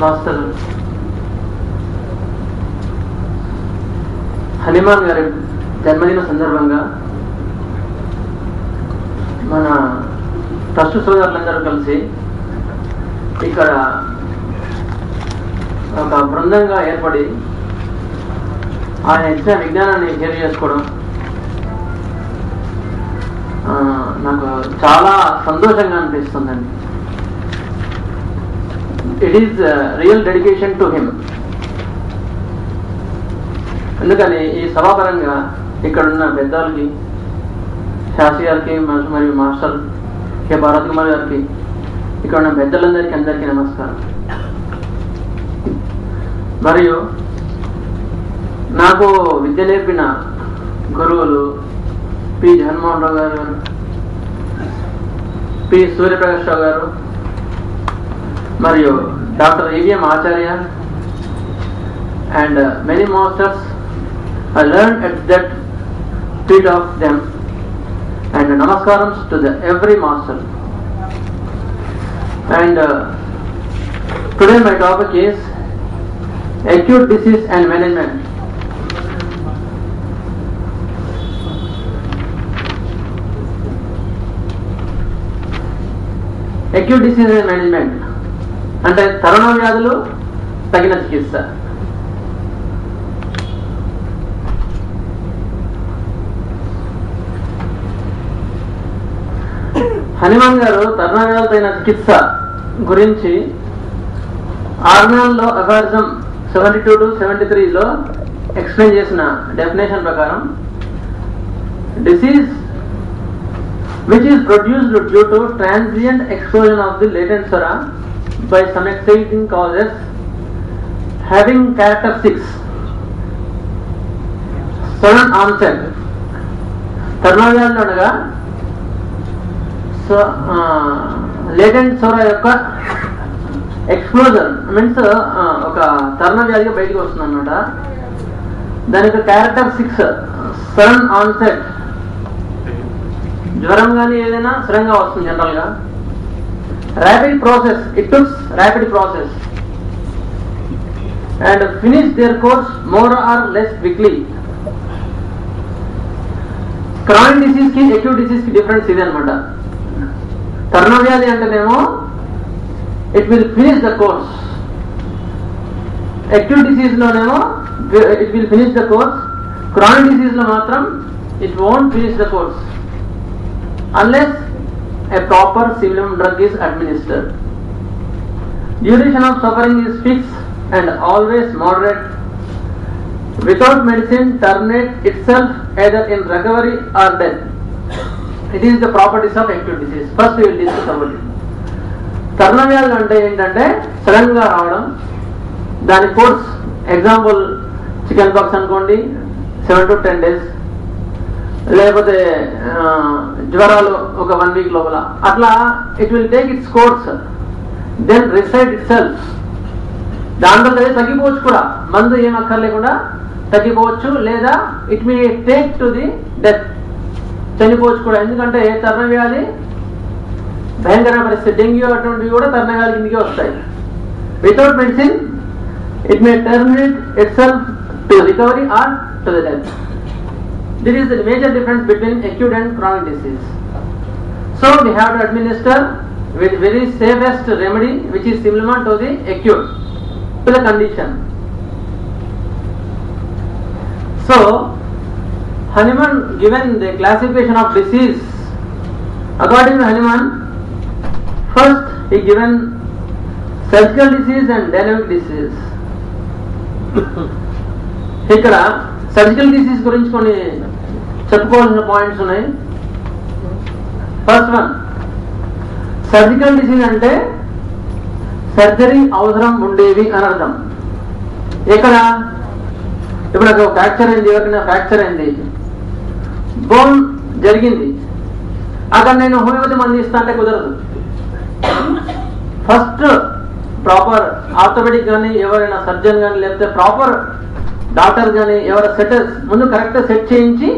కాస్తలు హనుమాన్ గారి జన్మదిన సందర్భంగా మన ట్రస్ట్ సోదరులందరూ కలిసి ఇక్కడ ఒక బృందంగా ఏర్పడి ఆయన ఇచ్చిన విజ్ఞానాన్ని షేర్ చేసుకోవడం నాకు చాలా సంతోషంగా అనిపిస్తుందండి. It is real dedication to him అందుకని ఈ సభాపరంగా ఇక్కడ ఉన్న పెద్దలకి శాస్త్రి గారికి మరియు మాస్టర్ కె. భారత్ కుమార్ గారికి ఇక్కడ ఉన్న పెద్దలందరికీ అందరికీ నమస్కారం. మరియు నాకు విద్య నేర్పిన గురువులు పి. జగన్మోహన్ రావు గారు పి. సూర్యప్రకాష్ రావు గారు మరియు doctor E V M Acharya and many masters I learn at that feet of them and నమస్కారం to the every master and today my topic is acute disease and management. Acute disease and management అంటే తరుణ వ్యాధులు తగిన చికిత్స. హనుమాన్ గారు తరుణ వ్యాధులైన చికిత్స గురించి ఆర్నాల్లో అగారిజం సెవెంటీ టూ టు సెవెంటీ త్రీలో ఎక్స్ప్లెయిన్ చేసిన డెఫినేషన్ ప్రకారం disease which is produced due to transient explosion of the latent by some exciting causes having characteristics. Sudden onset తర్ణవ్యాధులు అనగా సో లేటెంట్ సోర యొక్క ఎక్స్ప్లోజన్ మీన్స్ ఒక తర్ణ వ్యాధిగా బయటకు వస్తుంది అనమాట యొక్క క్యారెక్టర్ సిక్స్ సడన్ ఆన్సెట్ జ్వరం కానీ ఏదైనా సడన్గా వస్తుంది జనరల్గా గా rapid process it takes rapid process and finish their course more or less quickly chronic డిసీజ్కి acute డిసీజ్కి డిఫరెన్స్ ఇది అనమాట తర్ణ వ్యాధి అంటేనేమో it will finish the course acute disease లోనేమో it will finish the course chronic డిసీజ్లో మాత్రం it won't finish the course unless a proper civilian drug is administered. Duration of suffering is fixed and always moderate. Without medicine, terminate itself either in recovery or death. It is the properties of acute disease. First we will discuss about it. తర్ణవ్యాధులు అంటే ఏంటంటే సడన్గా రావడం దాని course example chicken pox అనుకోండి seven to ten days లేకపోతే జ్వరాలు ఒక వన్ వీక్ లోపల. అట్లా it will take its course then reside itself దాంట్లో తగ్గిపోవచ్చు కూడా. మందు ఏం అక్కర్లేకుండా తగ్గిపోవచ్చు లేదా it may take to the death చనిపోవచ్చు కూడా. ఎందుకంటే తరుణ వ్యాధి? భయంకరమైన పరిస్థితి. డెంగ్యూ అటువంటివి కూడా తరుణ వ్యాధి కిందకి వస్తాయి. Without medicine it may terminate itself to recovery or to the death This is the major difference between acute and chronic disease. So we have to administer with very safest remedy which is similar to the acute to the condition. So Hanuman given the classification of disease according to Hanuman first he given surgical disease and dynamic disease. ఇక్కడ surgical disease గురించి కొన్ని చెప్పుకోవాల్సిన points ఉన్నాయి. First one surgical disease అంటే surgery అవసరం ఉండేవి అని అర్థం. ఇక్కడ ఇప్పుడు నాకు ఫ్రాక్చర్ అయింది ఎవరికైనా ఫ్రాక్చర్ అయింది. బోన్ జరిగింది. అక్కడ నేను హోమియోపతి మంది ఇస్తా అంటే కుదరదు. ఫస్ట్ ప్రాపర్ ఆర్థోపెడిక్ కానీ ఎవరైనా సర్జన్ కానీ లేకపోతే ప్రాపర్ డాక్టర్ కానీ ఎవరైనా సెటర్స్ ముందు కరెక్ట్ సెట్ చేయించి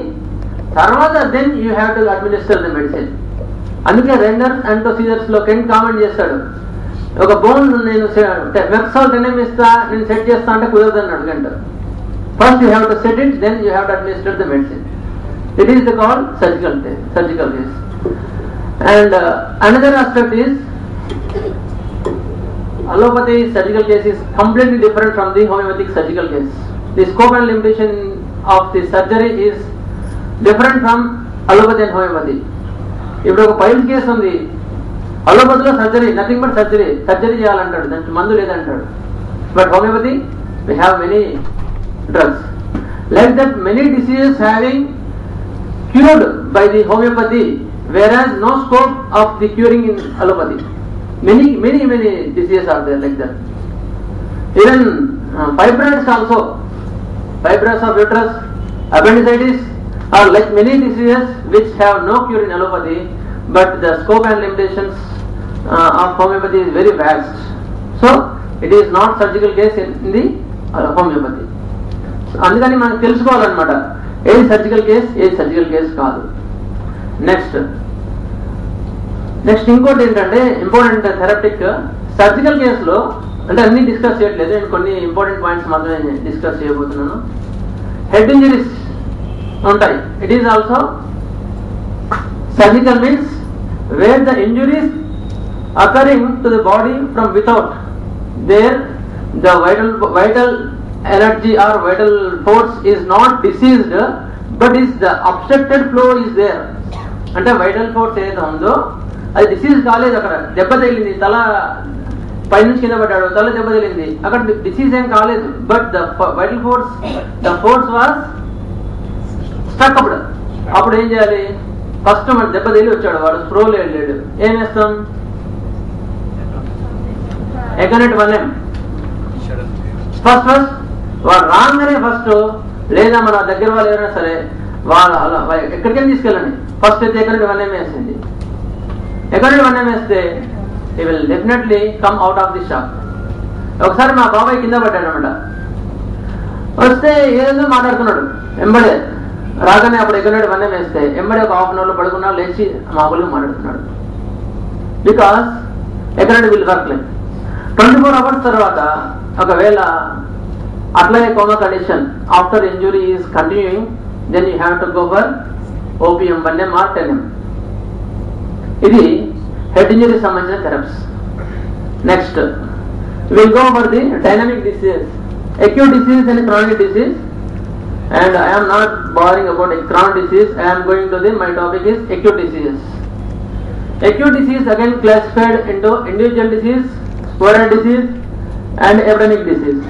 తర్వాత then you have to administer the medicine అందుకే రెండర్స్ అండ్ ప్రొసీజర్స్లో కెన్ కామెంట్ చేస్తాడు. ఒక బోన్ నేను వెక్సాల్ ఎన్ఎం ఇస్తా నేను సెట్ చేస్తా అంటే కుదరదని అడగంటారు. First you have to set it then you have to administer the medicine it is the call surgical surgical case and another aspect is allopathy surgical case is completely different from the homeopathic surgical case. The scope and limitation of the surgery is different from allopathy and homeopathy. ఇప్పుడు ఒక piles case ఉంది అలోపతిలో surgery nothing but surgery surgery చేయాలంటాడు దానికి మందు లేదంటాడు but homeopathy we have many drugs like that many diseases having cured by the homeopathy whereas no scope of the curing in allopathy many many many diseases are there like that even uh, fibroids also fibroids of uterus appendicitis Or like many diseases which have no cure in allopathy but the scope and limitations uh, of homeopathy is very vast so it is not surgical case in, in the uh, homeopathy అందుకని మనం తెలుసుకోవాలన్నమాట ఏది surgical case ఏది surgical case కాదు next next ఇంకోటి ఏంటంటే important థెరపిటిక్ surgical కేసులో అంటే అన్ని డిస్కస్ చేయట్లేదు నేను కొన్ని ఇంపార్టెంట్ పాయింట్స్ మాత్రమే డిస్కస్ చేయబోతున్నాను హెడ్ ఇంజరీస్ ఉంటాయి. It is also surgical means where the injuries occurring to the body from without there the vital vital energy or vital force is not diseased but is the obstructed flow is there అంటే vital force ఏదైతే ఉందో అది disease కాలేదు అక్కడ. దెబ్బ తగిలింది. తల పైనుంచి కింద పడ్డాడు. తల దెబ్బ తగిలింది. అక్కడ డిసీజ్ ఏం కాలేదు. But the vital force the force was stuck అప్పుడు. అప్పుడు ఏం చేయాలి? ఫస్ట్ మన దెబ్బ తగిలి వచ్చాడు వాడు. స్ప్రోలు వెళ్ళాడు ఏం వేస్తాం ఎకనెట్ వన్ ఫస్ట్ ఫస్ట్ వాడు రాగానే ఫస్ట్ లేదా మన దగ్గర వాళ్ళు ఎవరైనా సరే వాళ్ళు అలా ఎక్కడికైనా తీసుకెళ్ళండి. ఫస్ట్ అయితే ఎకనెట్ వన్ వేసింది ఎకనెట్ వన్ వేస్తే ఈ will definitely come out of the shock ఒకసారి మా బాబాయ్ కింద పడ్డాడు అనమాట వస్తే ఏదో మాట్లాడుతున్నాడు వెంబడే. రాగానే అప్పుడు ఎక్కడ వన్ వేస్తే ఎంబడే ఒక హాఫ్ అన్ అవర్లో పడుకున్నా లేచి మామూలుగా మాట్లాడుతున్నాడు. బికాస్ ఎక్కడ will work twenty four hours తర్వాత ఒకవేళ అట్లనే coma condition after injury is continuing then you have to go for opium one M or ten M ఇది హెడ్ ఇంజరీ సంబంధించిన therapies next will go for the dynamic diseases acute disease and chronic disease. And I am not bothering about a chronic disease I am going to the my topic is acute diseases acute disease again classified into individual disease sporadic disease and epidemic disease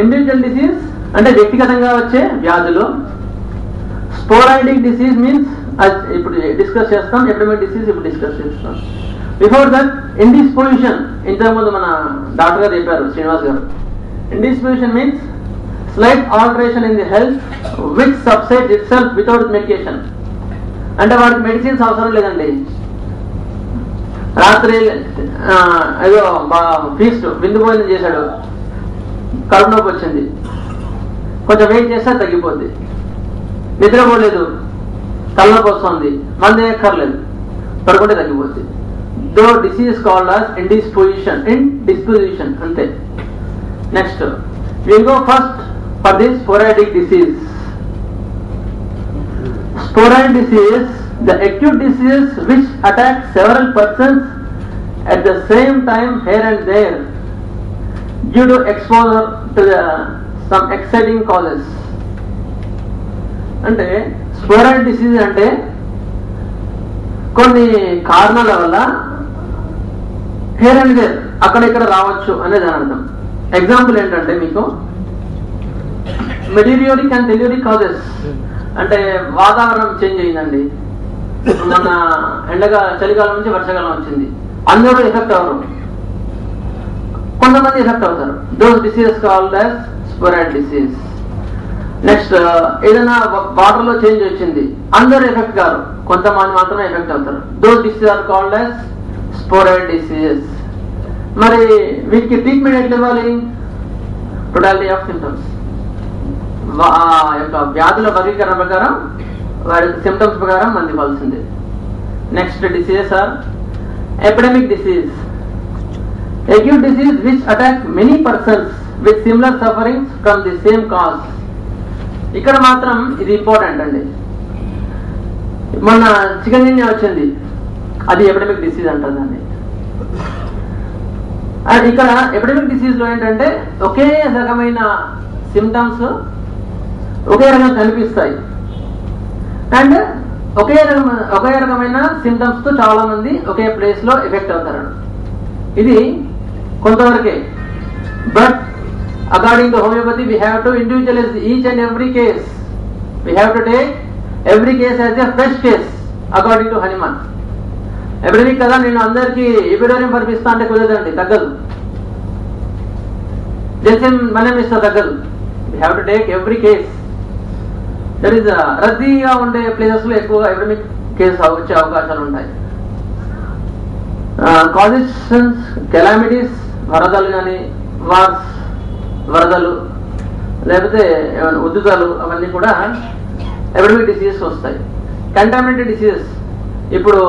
individual disease అంటే వ్యక్తిగతంగా వచ్చే వ్యాధులు sporadic disease means ఇప్పుడు discuss చేస్తాం epidemic disease ఇప్పుడు discuss చేస్తాం before that indisposition ఇంతకుముందు మన డాక్టర్ గారు చెప్పారు శ్రీనివాస్ గారు indisposition means slight alteration in the health which subside itself without medication అంటే వాడికి మెడిసిన్స్ అవసరం లేదండి. రాత్రి అదో ఫీస్ట్ విందు భోజనం చేశాడు. కడుపు నొప్పి వచ్చింది. కొంచెం వెయిట్ చేస్తే తగ్గిపోద్ది. నిద్రపోలేదు తలనొప్పి వస్తుంది. మంది ఎక్కర్లేదు పడుకుంటే తగ్గిపోద్ది. Though disease called as indisposition in disposition అంతే next will go first for this sporadic disease. sporadic disease, the acute disease which attacks several persons at the same time here and there due to exposure to the, some exciting causes. అంటే స్పోరాయిడ్ disease అంటే కొన్ని కారణాల వల్ల hair and there అక్కడిక్కడ రావచ్చు అనేది దాని అర్థం ఎగ్జాంపుల్ ఏంటంటే మీకు మెటీరియోరిక్ అండ్ డెలివరీ కాజెస్ అంటే వాతావరణం చేంజ్ అయిందండి. మన ఎండగా చలికాలం నుంచి వర్షాకాలం వచ్చింది. అందరూ ఎఫెక్ట్ అవ్వరు. కొంతమంది ఎఫెక్ట్ అవుతారు. Those diseases called as sporadic disease next ఏదైనా వాటర్లో చేంజ్ వచ్చింది. అందరూ ఎఫెక్ట్ కారు. కొంతమంది మాత్రమే ఎఫెక్ట్ అవుతారు. Those disease are called as sporadic diseases మరి వీటికి ట్రీట్మెంట్ ఎట్లా ఇవ్వాలి? టోటాలిటీ ఆఫ్ సింటమ్స్ యొక్క వ్యాధుల వర్గీకరణ ప్రకారం వారి సిమ్టమ్స్ ప్రకారం మంది ఇవ్వాల్సిందే next diseases are epidemic disease Acute disease which attack many persons with similar sufferings from the same cause. ఇక్కడ మాత్రం ఇది ఇంపార్టెంట్ అండి. మొన్న చికెన్ గిన్నె వచ్చింది. అది ఎపిడమిక్ డిసీజ్ అంటుందండి. దాన్ని అండ్ ఇక్కడ ఎపిడమిక్ డిసీజ్లో ఏంటంటే ఒకే రకమైన సిమ్టమ్స్ ఒకే రకంగా కనిపిస్తాయి. అండ్ ఒకే రకం ఒకే రకమైన సిమ్టమ్స్తో చాలా మంది ఒకే ప్లేస్లో ఎఫెక్ట్ అవుతారు. ఇది కొంతవరకే. But according to homoeopathy we have to individualise each and every case we have to take every case as a fresh case according to Hahnemann epidemic కదా నేను అందరికి ఎపిడోరియం పంపిస్తా అంటే కుదరదండి తగ్గదు. జెన్సిన్ మనం ఇస్తా తగ్గదు. We have to take every case that is uh, రద్దీగా ఉండే ప్లేసెస్లో ఎక్కువగా ఎపిడమిక్ కేసు వచ్చే అవకాశాలు ఉంటాయి. Uh, కాజెషన్స్ కెలామిటీస్ వరదలు కానీ వార్స్ వరదలు లేకపోతే ఏమైనా ఉద్దుతాలు అవన్నీ కూడా ఎపిడమిక్ డిసీజెస్ వస్తాయి. కంటామినేటెడ్ డిసీజెస్ ఇప్పుడు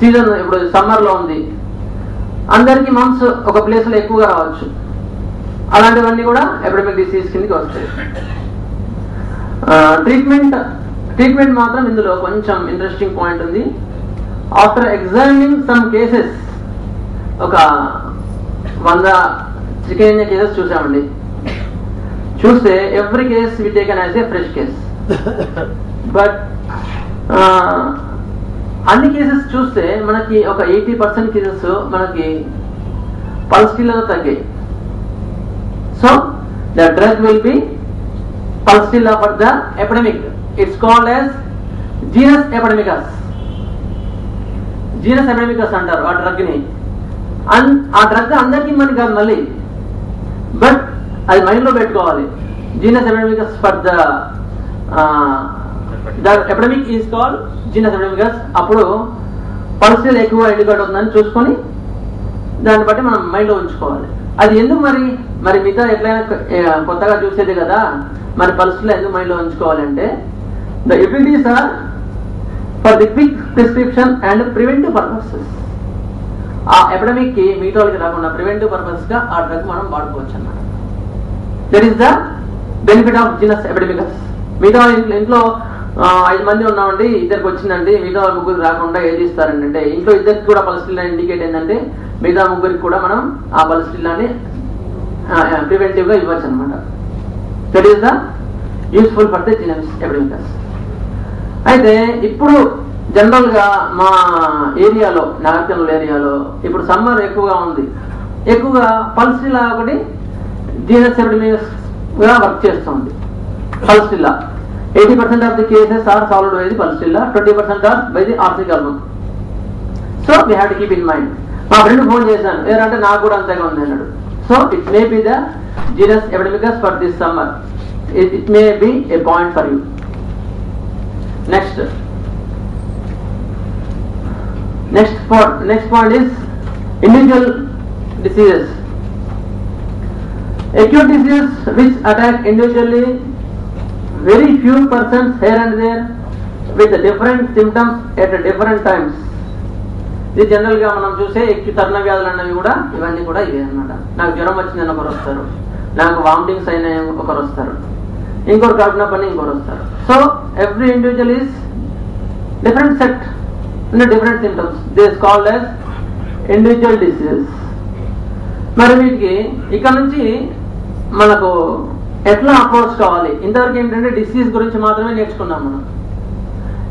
సీజన్ ఇప్పుడు సమ్మర్లో ఉంది. అందరికీ మంత్స్ ఒక ప్లేస్లో ఎక్కువగా రావచ్చు. అలాంటివన్నీ కూడా ఎపిడమిక్ డిసీజ్ కిందకి వస్తాయి. ట్రీట్మెంట్ ట్రీట్మెంట్ మాత్రం ఇందులో కొంచెం ఇంట్రెస్టింగ్ పాయింట్ ఉంది. ఆఫ్టర్ ఎగ్జామినింగ్ సమ్ కేసెస్ ఒక వంద చికెన్ కేసెస్ చూసామండి. చూస్తే every case we taken as a fresh case but అన్ని కేసెస్ చూస్తే మనకి ఒక ఎయిటీ పర్సెంట్ కేసెస్ మనకి పల్స్టిల్లలో తగ్గాయి. So the drug will be pulsatilla for the epidemic. It's called as genus epidemicus genus epidemicus అంటారు ఆ డ్రగ్ని ఆ డ్రగ్ అందరికీ మనకి కాదు మళ్ళీ. బట్ అది మైండ్లో పెట్టుకోవాలి genus epidemicus for the the epidemic is called genus epidemicus అప్పుడు పల్స్టిల్ ఎక్కువ ఎడ్యుకేట్ అవుతుందని చూసుకొని దాన్ని బట్టి మనం మైండ్లో ఉంచుకోవాలి. అది ఎందుకు మరి? మరి మిగతా ఎట్లయినా కొత్తగా చూసేది కదా. మరి పల్స్లో ఎందుకు మైండ్లో ఉంచుకోవాలంటే the abilities are for the quick prescription and preventive purposes ఆ ఎపిడమిక్కి మిగతా వాళ్ళకి రాకుండా ప్రివెంటివ్ పర్పస్గా ఆ డ్రగ్ మనం వాడుకోవచ్చు అన్నమాట. That is the benefit of genus epidemicus మిగతా ఇంట్లో ఐదు మంది ఉన్నామండి ఇద్దరికి వచ్చిందండి మిగతా ముగ్గురు రాకుండా ఏది ఇస్తారండి అంటే ఇంట్లో ఇద్దరికి కూడా పల్స్టిల్లా ఇండికేట్ ఏంటంటే మిగతా ముగ్గురికి కూడా మనం ఆ పల్స్టిల్లాని ప్రివెంటివ్గా ఇవ్వచ్చు అనమాట that is the useful for the genus epidemicus అయితే ఇప్పుడు జనరల్గా మా ఏరియాలో నాగర్కర్నూలు ఏరియాలో ఇప్పుడు సమ్మర్ ఎక్కువగా ఉంది. ఎక్కువగా పల్సిలా ఒకటి జీనస్ ఎపిడమికస్ వర్క్ చేస్తుంది. Pulsatilla eighty percent of the cases are solved by the pulsatilla twenty percent are by the arsenic so we have to keep in mind మా ఫ్రెండ్ ఫోన్ చేశాను. ఏదంటే నాకు కూడా అంతగా ఉంది అన్నాడు. So it may be the genus Epidemicus for this summer. It, it may be a point for you. Next. Next point, next point is individual diseases. Acute diseases which attack individually very few persons here and there with different symptoms at different times. ఇది జనరల్గా మనం చూసే ఎక్కువ తరుణ వ్యాధులు అన్నవి కూడా ఇవన్నీ కూడా ఇవే అనమాట నాకు జ్వరం వచ్చిందని ఒకరు వస్తారు. నాకు వామిటింగ్స్ అయిన ఒకరు వస్తారు. ఇంకొకరు కడుపున పని ఇంకొకరు వస్తారు. So every individual is different set different symptoms this called as individual diseases మరి వీటికి ఇక్కడ నుంచి మనకు ఎట్లా అప్రోచ్ కావాలి? ఇంతవరకు ఏంటంటే డిసీజ్ గురించి మాత్రమే నేర్చుకున్నాం మనం.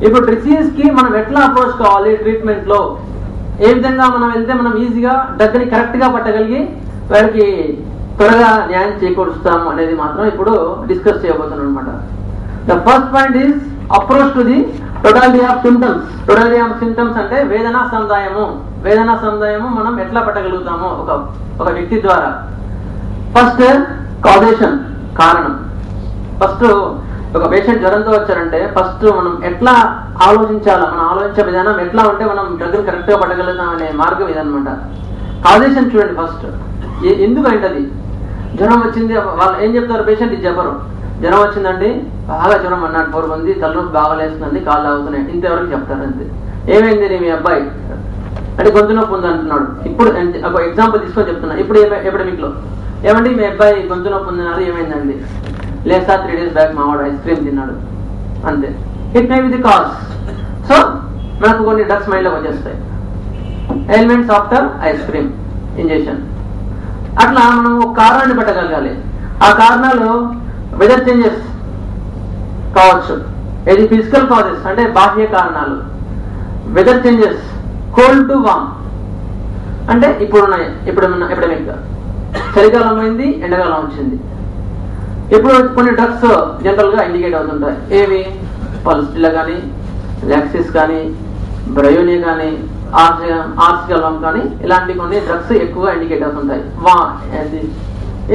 ఇప్పుడు డిసీజ్కి మనం ఎట్లా అప్రోచ్ కావాలి ట్రీట్మెంట్లో? ఏ విధంగా మనం వెళ్తే మనం ఈజీగా డబ్బుని కరెక్ట్గా పట్టగలిగి వారికి త్వరగా న్యాయం చేకూరుస్తాం అనేది మాత్రం ఇప్పుడు డిస్కస్ చేయబోతున్నాం అనమాట the first point is approach to the totality of symptoms totality of symptoms అంటే వేదనా సముదాయము వేదనా సముదాయము మనం ఎట్లా పట్టగలుగుతాము? ఒక ఒక వ్యక్తి ద్వారా. ఫస్ట్ కాజేషన్ కారణం. ఫస్ట్ ఒక పేషెంట్ జ్వరంతో వచ్చారంటే ఫస్ట్ మనం ఎట్లా ఆలోచించాలా? మనం ఆలోచించే విధానం ఎట్లా ఉంటే మనం డ్రగ్లు కరెక్ట్గా పట్టగలుగుతాం అనే మార్గం ఇదనమాట కాజేషన్ చూడండి ఫస్ట్ ఎందుకు అయింటది జ్వరం వచ్చింది వాళ్ళు ఏం చెప్తారు పేషెంట్ ఇది చెప్పరు. జ్వరం వచ్చిందండి బాగా జ్వరం అన్నాడు ఫోర్ ఉంది తలనొప్పి బాగా లేస్తుందండి కాళ్ళు తాగుతున్నాయి ఇంతవరకు చెప్తారు అంతే. ఏమైంది నీ మీ అబ్బాయి? అంటే గొంతు నొప్పి ఉంది అంటున్నాడు. ఇప్పుడు ఒక ఎగ్జాంపుల్ తీసుకొని చెప్తున్నా. ఇప్పుడు ఎపిడమిక్లో? ఏమండి మీ అబ్బాయి గొంతు నొప్పి ఉందన్నారు ఏమైందండి? లేసా త్రీ డేస్ బ్యాక్ మావాడు ఐస్ క్రీమ్ తిన్నాడు. అంతే. It may be the cause so మనకు కొన్ని డ్రగ్స్ మైండ్లోకి వచ్చేస్తాయి. Elements after ice cream injection అట్లా మనం ఒక కారణాన్ని పెట్టగలగాలి. ఆ కారణాలు వెదర్ చేంజెస్ కావచ్చు. ఇది ఫిజికల్ కాజెస్ అంటే బాహ్య కారణాలు. Weather changes cold to warm అంటే ఇప్పుడు ఉన్నాయి ఇప్పుడు మీకు చలికాలం అయింది ఎండాకాలం వచ్చింది. ఇప్పుడు కొన్ని డ్రగ్స్ జనరల్గా ఇండికేట్ అవుతుంటాయి. ఏవి? పల్స్టిలా కానీ లాక్సిస్ కానీ బ్రయోని కానీ ఆర్సిగల్వం కానీ ఇలాంటి కొన్ని డ్రగ్స్ ఎక్కువగా ఇండికేట్ అవుతుంటాయి. వా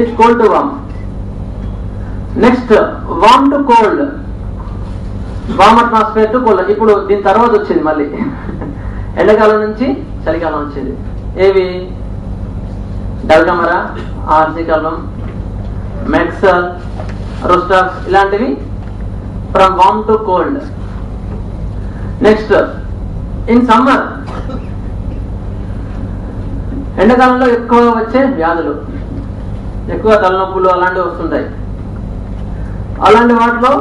it cold to warm next warm to cold warm atmosphere to cold ఇప్పుడు దీని తర్వాత వచ్చింది మళ్ళీ. ఎండాకాలం నుంచి చలికాలం వచ్చింది. ఏవి? డల్గమరా ఆర్సికల్వం మెక్సల్ రుస్టాక్స్ ఇలాంటివి from warm to cold next in summer ఎండాకాలంలో ఎక్కువగా వచ్చే వ్యాధులు. ఎక్కువ తలనొప్పులు అలాంటివి వస్తుంటాయి. అలాంటి వాటిలో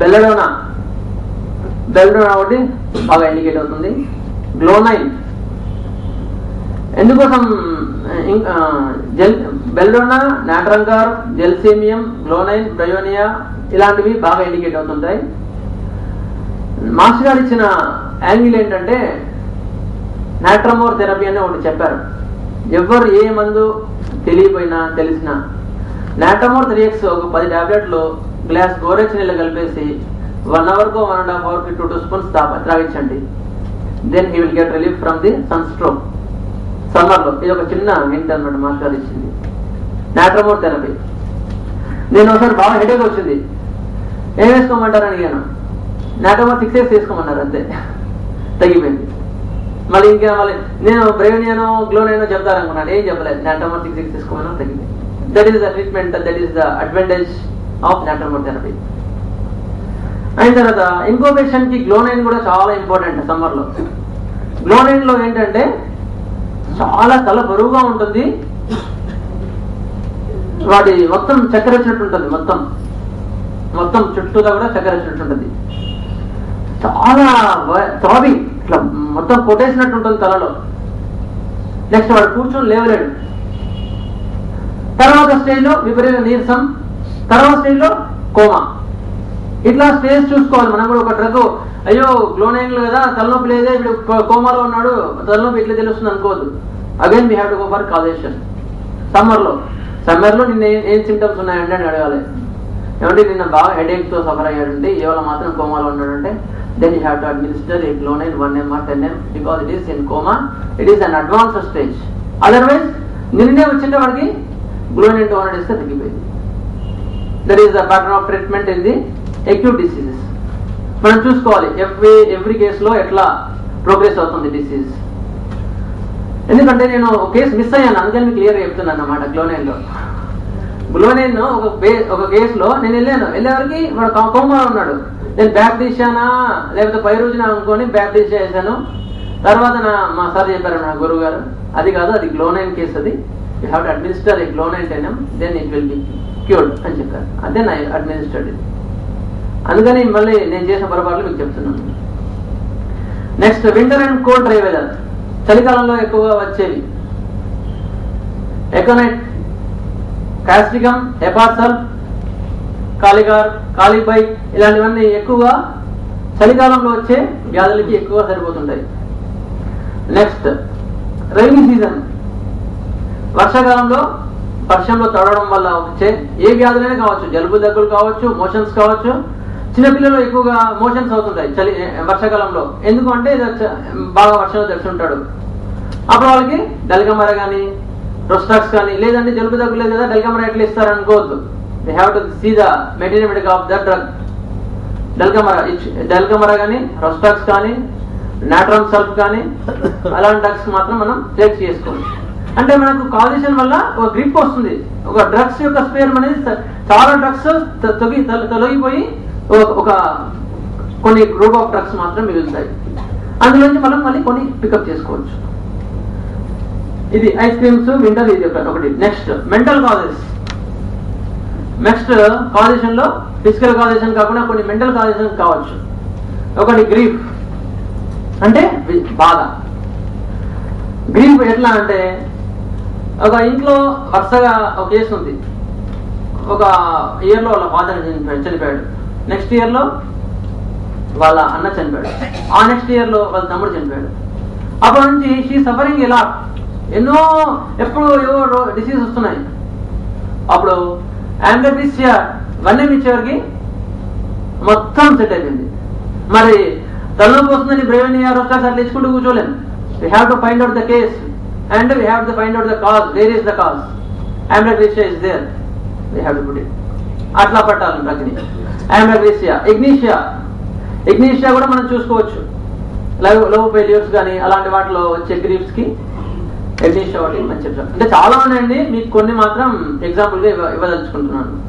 బెల్లడోనా బెల్లడోనా ఒకటి బాగా ఇండికేట్ అవుతుంది. గ్లోనైన్ ఎందుకోసం జెల్ బెల్డోనా నాట్రంగార్ జెల్సేమియం గ్లోనైన్ బ్రయోనియా ఇలాంటివి బాగా ఇండికేట్ అవుతుంటాయి. మాస్టర్ గారు ఇచ్చిన యాంగిల్ ఏంటంటే నాట్రమోర్ థెరపీ అని ఒకటి చెప్పారు. ఎవరు ఏ మందు తెలియపోయినా తెలిసినా నాటమోర్ త్రీ ఎక్స్ ఒక పది ట్యాబ్లెట్లు గ్లాస్ గోరెచ్చి నీళ్ళు కలిపేసి వన్ అవర్కు వన్ అండ్ హాఫ్ అవర్కి two two spoons త్రాగించండి. Then he will get relief from the sunstroke సమ్మర్లో ఇది ఒక చిన్న హింట్ అనమాట మాస్టర్ ఇచ్చింది. నాట్రమోర్ థెరపీ నేను ఒకసారి బాగా హెడేక్ వచ్చింది. ఏం వేసుకోమంటారు అడిగాను. నాట్రమోర్ సిక్స్ ఇయర్స్ వేసుకోమన్నారు అంతే. తగ్గిపోయింది. మళ్ళీ ఇంకా మళ్ళీ నేను బ్రెయినియానో గ్లోనైనో చెప్తారనుకున్నాను. ఏం చెప్పలేదు. నాట్రమోర్ సిక్స్ డేస్ వేసుకోమన్నా తగ్గింది that is the treatment that is the advantage of natrum mur therapy అయిన తర్వాత ఇంకోబేషన్కి గ్లోనైన్ కూడా చాలా ఇంపార్టెంట్ సమ్మర్లో. గ్లోనైన్లో ఏంటంటే చాలా తల బరువుగా ఉంటుంది. వాటి మొత్తం చక్కెర వచ్చినట్టు ఉంటుంది మొత్తం. మొత్తం చుట్టూగా కూడా చక్కెర వచ్చినట్టు ఉంటుంది చాలా థ్రాబింగ్ ఇట్లా మొత్తం కొట్టేసినట్టు ఉంటుంది తలలో. నెక్స్ట్ వాడు కూర్చొని లేవలేడు. తర్వాత స్టేజ్లో విపరీత నీరసం తర్వాత స్టేజ్లో కోమా. ఇట్లా స్టేజ్ చూసుకోవాలి. మనం కూడా ఒక డ్రగ్ అయ్యో గ్లోనైన్ కదా తలనొప్పి లేదే ఇప్పుడు కోమాలో ఉన్నాడు తలనొప్పి ఇట్లా తెలుస్తుంది అనుకోవద్దు. Again we have to go for causation సమ్మర్లో సమ్మర్లో నిన్న ఏం- సిమ్టమ్స్ ఉన్నాయంటే అని అడగాలి. ఏమంటే నిన్న బాగా హెడేక్తో సఫర్ అయ్యాడంటే ఇవాళ మాత్రం కోమాలో ఉన్నాడంటే then you have to administer a glonoine one M or ten M because it is in coma it is an advance stage otherwise నిన్నే వచ్చింటే వాడికి గ్లోనైన్ టూ హండ్రెడ్ ఇస్తే తగ్గిపోయింది. There is the pattern of treatment in the acute diseases మనం చూసుకోవాలి every every కేసులో ఎట్లా progress అవుతుంది డిసీజ్ ఎందుకంటే నేను ఒక కేసు మిస్ అయ్యాను అందుకని క్లియర్గా క్లియర్ చెప్తున్నాను అన్నమాట గ్లోనైన్లో. గ్లోనైన్ ఒక ఒక కేసులో నేను వెళ్ళాను. వెళ్ళేవరకు వాడు కో- ఉన్నాడు. నేను బ్యాక్ తీసానా లేకపోతే పై రోజున అనుకొని బ్యాక్ తీసేసాను తర్వాత నా మా సార్ చెప్పారు నా గురువు గారు అది కాదు అది గ్లోనైన్ కేసు అది. You have to administer a glonoine ten M then it will be cured అని చెప్పారు. అదే నా అడ్మినిస్టర్డ్ ఇది. అందుకని మళ్ళీ నేను చేసిన పొరపాట్లు మీకు చెప్తున్నాను. Next winter and cold dry weather చలికాలంలో ఎక్కువగా వచ్చేవి. ఎకోనైట్ కాస్టికం ఎపార్సల్ కాలిగార్ కాలిబై ఇలాంటివన్నీ ఎక్కువగా చలికాలంలో వచ్చే వ్యాధులకి ఎక్కువ సరిపోతుంటాయి. నెక్స్ట్ రైనీ సీజన్ వర్షాకాలంలో వర్షంలో తడవడం వల్ల వచ్చే ఏ వ్యాధులైనా కావచ్చు. జలుబు దగ్గులు కావచ్చు మోషన్స్ కావచ్చు చిన్నపిల్లలు ఎక్కువగా మోషన్స్ అవుతుంటాయి చలి వర్షాకాలంలో. ఎందుకు అంటే బాగా వర్షంలో తెలుసుంటాడు అప్పుడు వాళ్ళకి డల్గమర కానీ రొస్టాక్స్ కానీ లేదంటే జలుబు దగ్గు లేదు కదా డల్గమర ఎట్లా ఇస్తారు అనుకోవద్దు. They have to see the material of the drug dulcamara dulcamara కానీ రొస్టాక్స్ కానీ నాట్రమ్ సల్ఫ్ కానీ అలాంటి డ్రగ్స్ మాత్రం మనం టేక్ చేసుకోవాలి. అంటే మనకు కాలుష్యం వల్ల ఒక గ్రిప్ వస్తుంది. ఒక డ్రగ్స్ యొక్క స్పేర్ అనేది చాలా డ్రగ్స్ తొగి తొలగిపోయి ఒక- కొన్ని గ్రూప్ ఆఫ్ డ్రగ్స్ మాత్రం మిగులుతాయి. అందులోంచి మనం మళ్ళీ కొన్ని పికప్ చేసుకోవచ్చు. ఇది ఐస్ క్రీమ్స్ వింటర్ ఇది ఒకటి. నెక్స్ట్ మెంటల్ కాజెస్ నెక్స్ట్ కాజేషన్లో ఫిజికల్ కాజేషన్ కాకుండా కొన్ని మెంటల్ కాజేషన్ కావచ్చు. ఒకటి గ్రీఫ్ అంటే బాధ. గ్రీఫ్ ఎట్లా అంటే ఒక ఇంట్లో వరుసగా ఒక కేసు ఉంది. ఒక ఇయర్లో వాళ్ళ ఫాదర్ చనిపోయాడు. నెక్స్ట్ ఇయర్లో వాళ్ళ అన్న చనిపోయాడు. ఆ నెక్స్ట్ ఇయర్లో వాళ్ళ తమ్ముడు చనిపోయాడు. అప్పటి నుంచి షీ సఫరింగ్ ఇలా ఎన్నో ఎప్పుడు ఏవో డిసీజ్ వస్తున్నాయి. అప్పుడు యాంబ్లపిసియా వన్యం ఇచ్చేవారికి మొత్తం సెట్ అయిపోయింది. మరి తలనొప్పి వస్తుందని బ్రెయిన్ రోస్టార్స్ అట్లా ఇచ్చుకుంటూ కూర్చోలేము we have to find out the case and we have to find out the cause where is the cause యాంబ్లపిసియా is there we have to put it అట్లా పట్టాలి అగ్ని యాంబ్లపిసియా ఇగ్నీషియా ఇగ్నీషియా కూడా మనం చూసుకోవచ్చు. లవ్ లవ్ ఫెయిల్యూర్స్ కానీ అలాంటి వాటిలో వచ్చే గ్రీఫ్స్కి ఎగ్నీషియా వాటి మంచి అంటే చాలా ఉన్నాయండి మీకు కొన్ని మాత్రం ఎగ్జాంపుల్గా ఇవ్వ- ఇవ్వదలుచుకుంటున్నాను.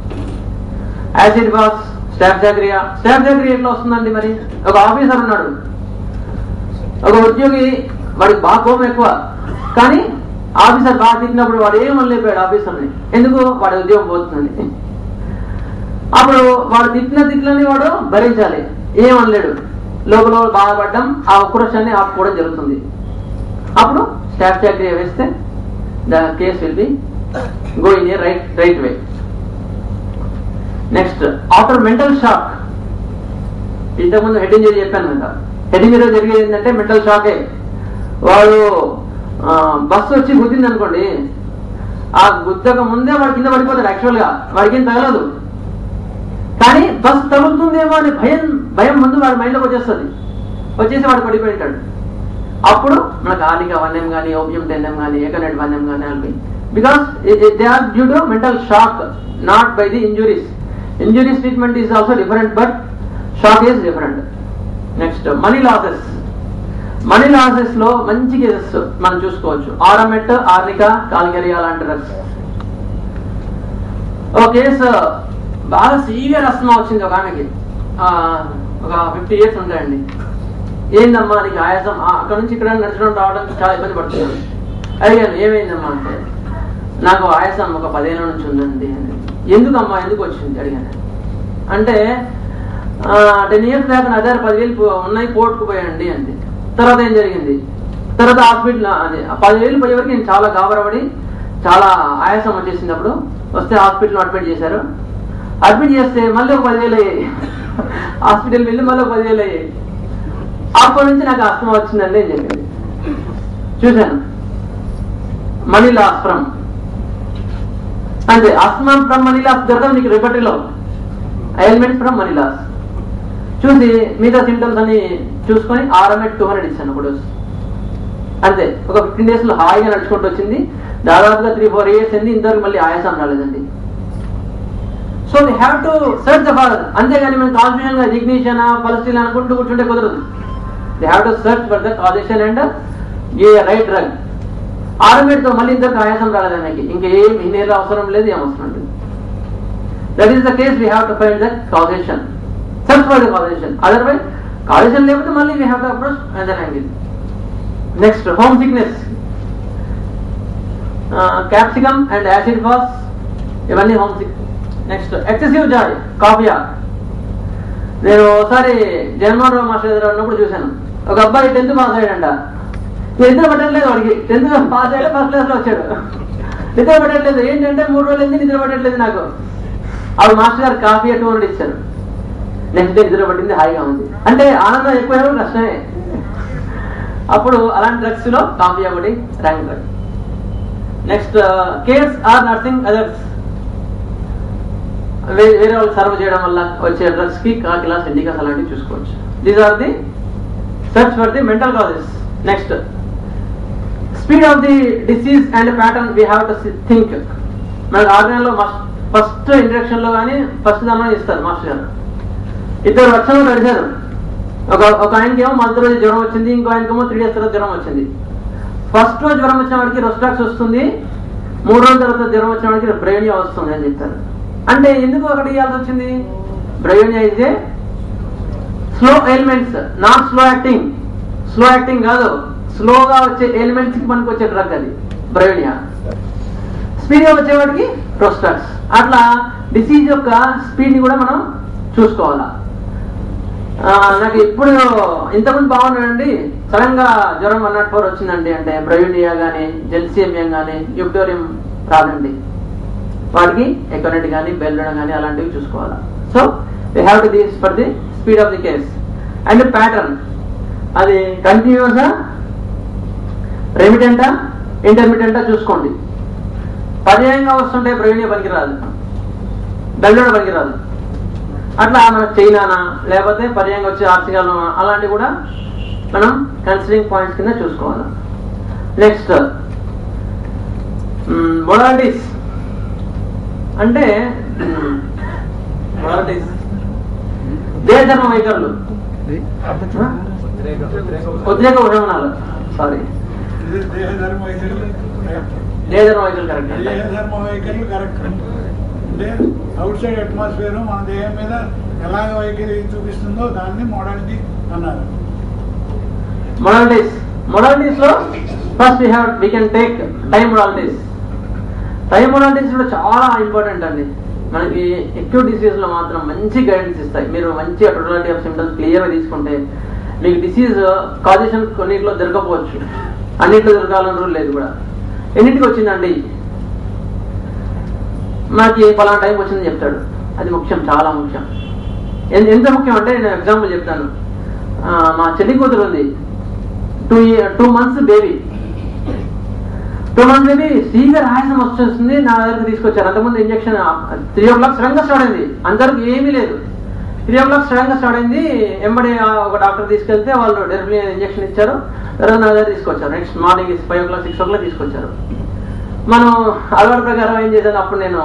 Acid phos staphisagria. స్టాఫ్ జాగ్రియా ఎట్లా వస్తుందండి మరి? ఒక ఆఫీసర్ ఉన్నాడు. ఒక ఉద్యోగి వాడికి బాగా కోపం ఎక్కువ. కానీ ఆఫీసర్ బాగా తిట్టినప్పుడు వాడు ఏమని లేపాడు ఆఫీసర్ని? ఎందుకు? వాడి ఉద్యోగం పోతుందని అప్పుడు వాడు తిట్టిన తిట్లని వాడు భరించాలి. ఏమనలేడు. లోపల బాధపడడం ఆ ఉక్రోషాన్ని ఆపుకోవడం జరుగుతుంది. అప్పుడు స్టాఫ్ చాకరీ వేస్తే the case will be go in a right right way. Next after mental shock. ఇంతకుముందు హెడ్ ఇంజరీ చెప్పాను కదా. హెడ్ ఇంజరీ జరిగేది ఏంటంటే మెంటల్ షాకే. వాడు బస్సు వచ్చి గుద్దింది అనుకోండి ఆ గుద్దక ముందే వాడు కింద పడిపోతాడు యాక్చువల్గా వాడికి ఏం తగలదు. కానీ బస్ తగులుతుందేమో అనే భయం భయం ముందు వాడి మైండ్లోకి వచ్చేస్తుంది. వచ్చేసి వాడు పడిపోయి ఉంటాడు అప్పుడు మనకు ఆలిక వన్యం కానీ ఓపియం టెన్ఎం కానీ ఏకనెట్ వన్యం కానీ అవి because they are due to mental shock not by the injuries injuries treatment is also different but shock is different next money losses money లాసెస్లో మంచి కేసెస్ మనం చూసుకోవచ్చు. ఆరమెట్ ఆర్నిక కాల్గరియా లాంటి డ్రగ్స్ ఓ కేసు బాగా సీవియర్ అస్మా వచ్చింది ఒక ఆమెకి. ఒక ఫిఫ్టీ ఇయర్స్ ఉంటాయండి ఏందమ్మా నీకు ఆయాసం? అక్కడ నుంచి ఇక్కడ నడచడం రావడం చాలా ఇబ్బంది పడుతున్నాను. అడిగాను ఏమైందమ్మా? అంటే నాకు ఆయాసం ఒక పదిహేను నుంచి ఉందండి. అని. ఎందుకమ్మా? ఎందుకు వచ్చింది? అడిగాను. అంటే టెన్ ఇయర్స్ బ్యాక్ నా దగ్గర పదివేలు ఉన్నాయి పోర్టుకు పోయండి అంది. తర్వాత ఏం జరిగింది? తర్వాత హాస్పిటల్ అది ఆ పదివేలు పోయే వరకు నేను చాలా గాబరపడి చాలా ఆయాసం వచ్చేసింది వస్తే హాస్పిటల్ అడ్మిట్ చేశారు. అడ్మిట్ చేస్తే మళ్ళీ ఒక పదివేలు అయ్యాయి. హాస్పిటల్ వెళ్ళి మళ్ళీ ఒక పదివేలు అయ్యాయి. అప్పటి నుంచి నాకు అస్తమా వచ్చిందండి అని చెప్పింది. చూశాను. మనీ లాస్ ఫ్రమ్ అంటే అస్మాన్ ఫ్రమ్ మనీ లాస్ దొరకదు నీకు రిపర్టరీలో. ఎలిమెంట్స్ ఫ్రమ్ మనీ లాస్ చూసి మిగతా సిమ్టమ్స్ అని చూసుకొని ఆర్ఎంఎట్ టూ హండ్రెడ్ ఇచ్చాను ఒక డోస్ అంతే. ఒక ఫిఫ్టీన్ డేస్లో హాయిగా నడుచుకుంటూ వచ్చింది. దాదాపుగా త్రీ ఫోర్ ఇయర్స్ అయింది. ఇంతవరకు మళ్ళీ ఆయాసం రాలేదండి. So we have to search the father అంతేగాని మనం కాన్ఫిడెంట్గా జిగ్నీషియన్ పలస్టీన్ అనుకుంటూ కూర్చుంటే కుదరదు. They have to search for the causation and a right drug aurum met మళ్ళీ ఇంతకు ఆయాసం రాలేదు ఆమెకి ఇంకేం ఇన్నేళ్ళు అవసరం లేదు ఏం అవసరం లేదు. That is the case we have to find the causation search for the causation otherwise causation లేకపోతే మళ్ళీ we have to approach other angle next home sickness capsicum and acid phos ఇవన్నీ home sick next excessive joy coffea నేను ఒకసారి Jaganmohan Rao master దగ్గర ఉన్నప్పుడు చూశాను. ఒక అబ్బాయి టెన్త్ పాస్ అయ్యాడంట. నిద్ర పట్టట్లేదు వాడికి. టెన్త్ పాస్ అయ్యాడు ఫస్ట్ క్లాస్లో వచ్చాడు. నిద్ర పట్టట్లేదు. ఏంటంటే మూడు రోజులు ఎందుకు నిద్ర పట్టట్లేదు నాకు? అప్పుడు మాస్టర్ గారు కాఫీ అటు అని ఇచ్చారు. నెక్స్ట్ డే నిద్ర పట్టింది హాయిగా ఉంది. అంటే ఆనందం ఎక్కువ కష్టమే. అప్పుడు అలాంటి డ్రగ్స్లో కాఫీ ఒకటి rank next cares or nursing others వేరే వాళ్ళు సర్వ్ చేయడం వల్ల వచ్చే డ్రగ్స్కి కాకిలాస్ ఇండికాస్ అలాంటివి చూసుకోవచ్చు. These are the search for the mental causes next speed of the disease and pattern we have to think మనకు ఆర్గనైజ్లో ఫస్ట్ ఇంట్రడక్షన్లో కానీ ఫస్ట్ దానిలో ఇస్తారు మాస్టర్ గారు. ఇద్దరు వర్షంలో నడిచారు ఒక ఒక ఆయనకి ఏమో మొదటి రోజు జ్వరం వచ్చింది ఇంకో ఆయనకేమో త్రీ డేస్ తర్వాత జ్వరం వచ్చింది. ఫస్ట్ రోజు జ్వరం వచ్చిన వాడికి రొస్టాక్స్ వస్తుంది మూడు రోజుల తర్వాత జ్వరం వచ్చిన వాడికి బ్రెయిన్ వస్తుంది అని చెప్పారు అంటే ఎందుకు అక్కడ ఇవ్వాల్సి వచ్చింది? బ్రయోనియా అయితే a slow elements not slow acting slow acting కాదు. స్లోగా వచ్చే ఎలిమెంట్స్కి మనకు వచ్చే డ్రగ్ అది బ్రయోనియా స్పీడ్గా వచ్చేవాడికి ప్రోస్టాక్స్ అట్లా డిసీజ్ యొక్క స్పీడ్ని కూడా మనం చూసుకోవాలా. నాకు ఇప్పుడు ఇంతకుముందు బాగున్నాడండి. సడన్గా జ్వరం వన్ నాట్ ఫోర్ వచ్చిందండి. అంటే బ్రయోనియా కానీ జెల్సిఎంఎం కానీ యుక్టోరియం రాదండి వాటికి ఎకనెట్ కానీ బెల్లడం కానీ అలాంటివి చూసుకోవాలా. So they have to this for the speed of the case and pattern అది కంటిన్యూసా రెమిటెంటా ఇంటర్మీడియంటా చూసుకోండి. పర్యాయంగా వస్తుంటే ప్రవీణ్య పనికిరాదు. బెల్లడం పనికిరాదు. అట్లా మన చైనానా లేకపోతే పర్యాయంగా వచ్చే ఆర్టికల్ అలాంటివి కూడా మనం కన్సిడరింగ్ పాయింట్స్ కింద చూసుకోవాలి. నెక్స్ట్ మొడాలిటీస్ అంటే దేశధర్మ వైఖరులు. ఉద్రేక ఉపశమనాలు సారీ ఇది దేహ ధర్మ వైఖరి కరెక్ట్. దేశధర్మ వైఖరులు కరెక్ట్ దేహ ధర్మ వైఖరి కరెక్ట్. అంటే అవుట్ సైడ్ అట్మాస్ఫియర్ మన దేహం మీద ఎలాగ వైఖరి చూపిస్తుందో దాన్ని మోడాలిటీ అన్నారు. Modalities మొడాలిటీస్లో first we have we can take time modalities time volunteers కూడా చాలా ఇంపార్టెంట్ అండి. మనకి ఎక్కువ డిసీజ్లో మాత్రం మంచి గైడెన్స్ ఇస్తాయి. మీరు మంచి టోటాలిటీ ఆఫ్ సిమ్టమ్స్ క్లియర్గా తీసుకుంటే మీకు డిసీజ్ కాజేషన్ కొన్నిట్లో దొరకపోవచ్చు. అన్నింటిలో దొరకాలని రూల్ లేదు కూడా. ఎన్నింటికి వచ్చిందండి? మనకి పలానా టైం వచ్చిందని చెప్తాడు. అది ముఖ్యం చాలా ముఖ్యం. ఎన్- ఎంత ముఖ్యం అంటే నేను ఎగ్జాంపుల్ చెప్తాను. మా చెల్లి కూతురు ఉంది two two months baby two months baby seizure ఆయాసం వచ్చేస్తుంది నా దగ్గరకు తీసుకొచ్చారు. అంతకుముందు injection three o'clock sudden start అయింది. అందరికి ఏమీ లేదు. Three o'clock sudden start అయింది. ఎంబడి ఒక డాక్టర్ తీసుకెళ్తే వాళ్ళు డెలివరీ ఇంజక్షన్ ఇచ్చారు. తర్వాత నా దగ్గర తీసుకొచ్చారు. Next morning five o'clock six o'clock తీసుకొచ్చారు. మనం అలవాటు ప్రకారం ఏం చేశాను? అప్పుడు నేను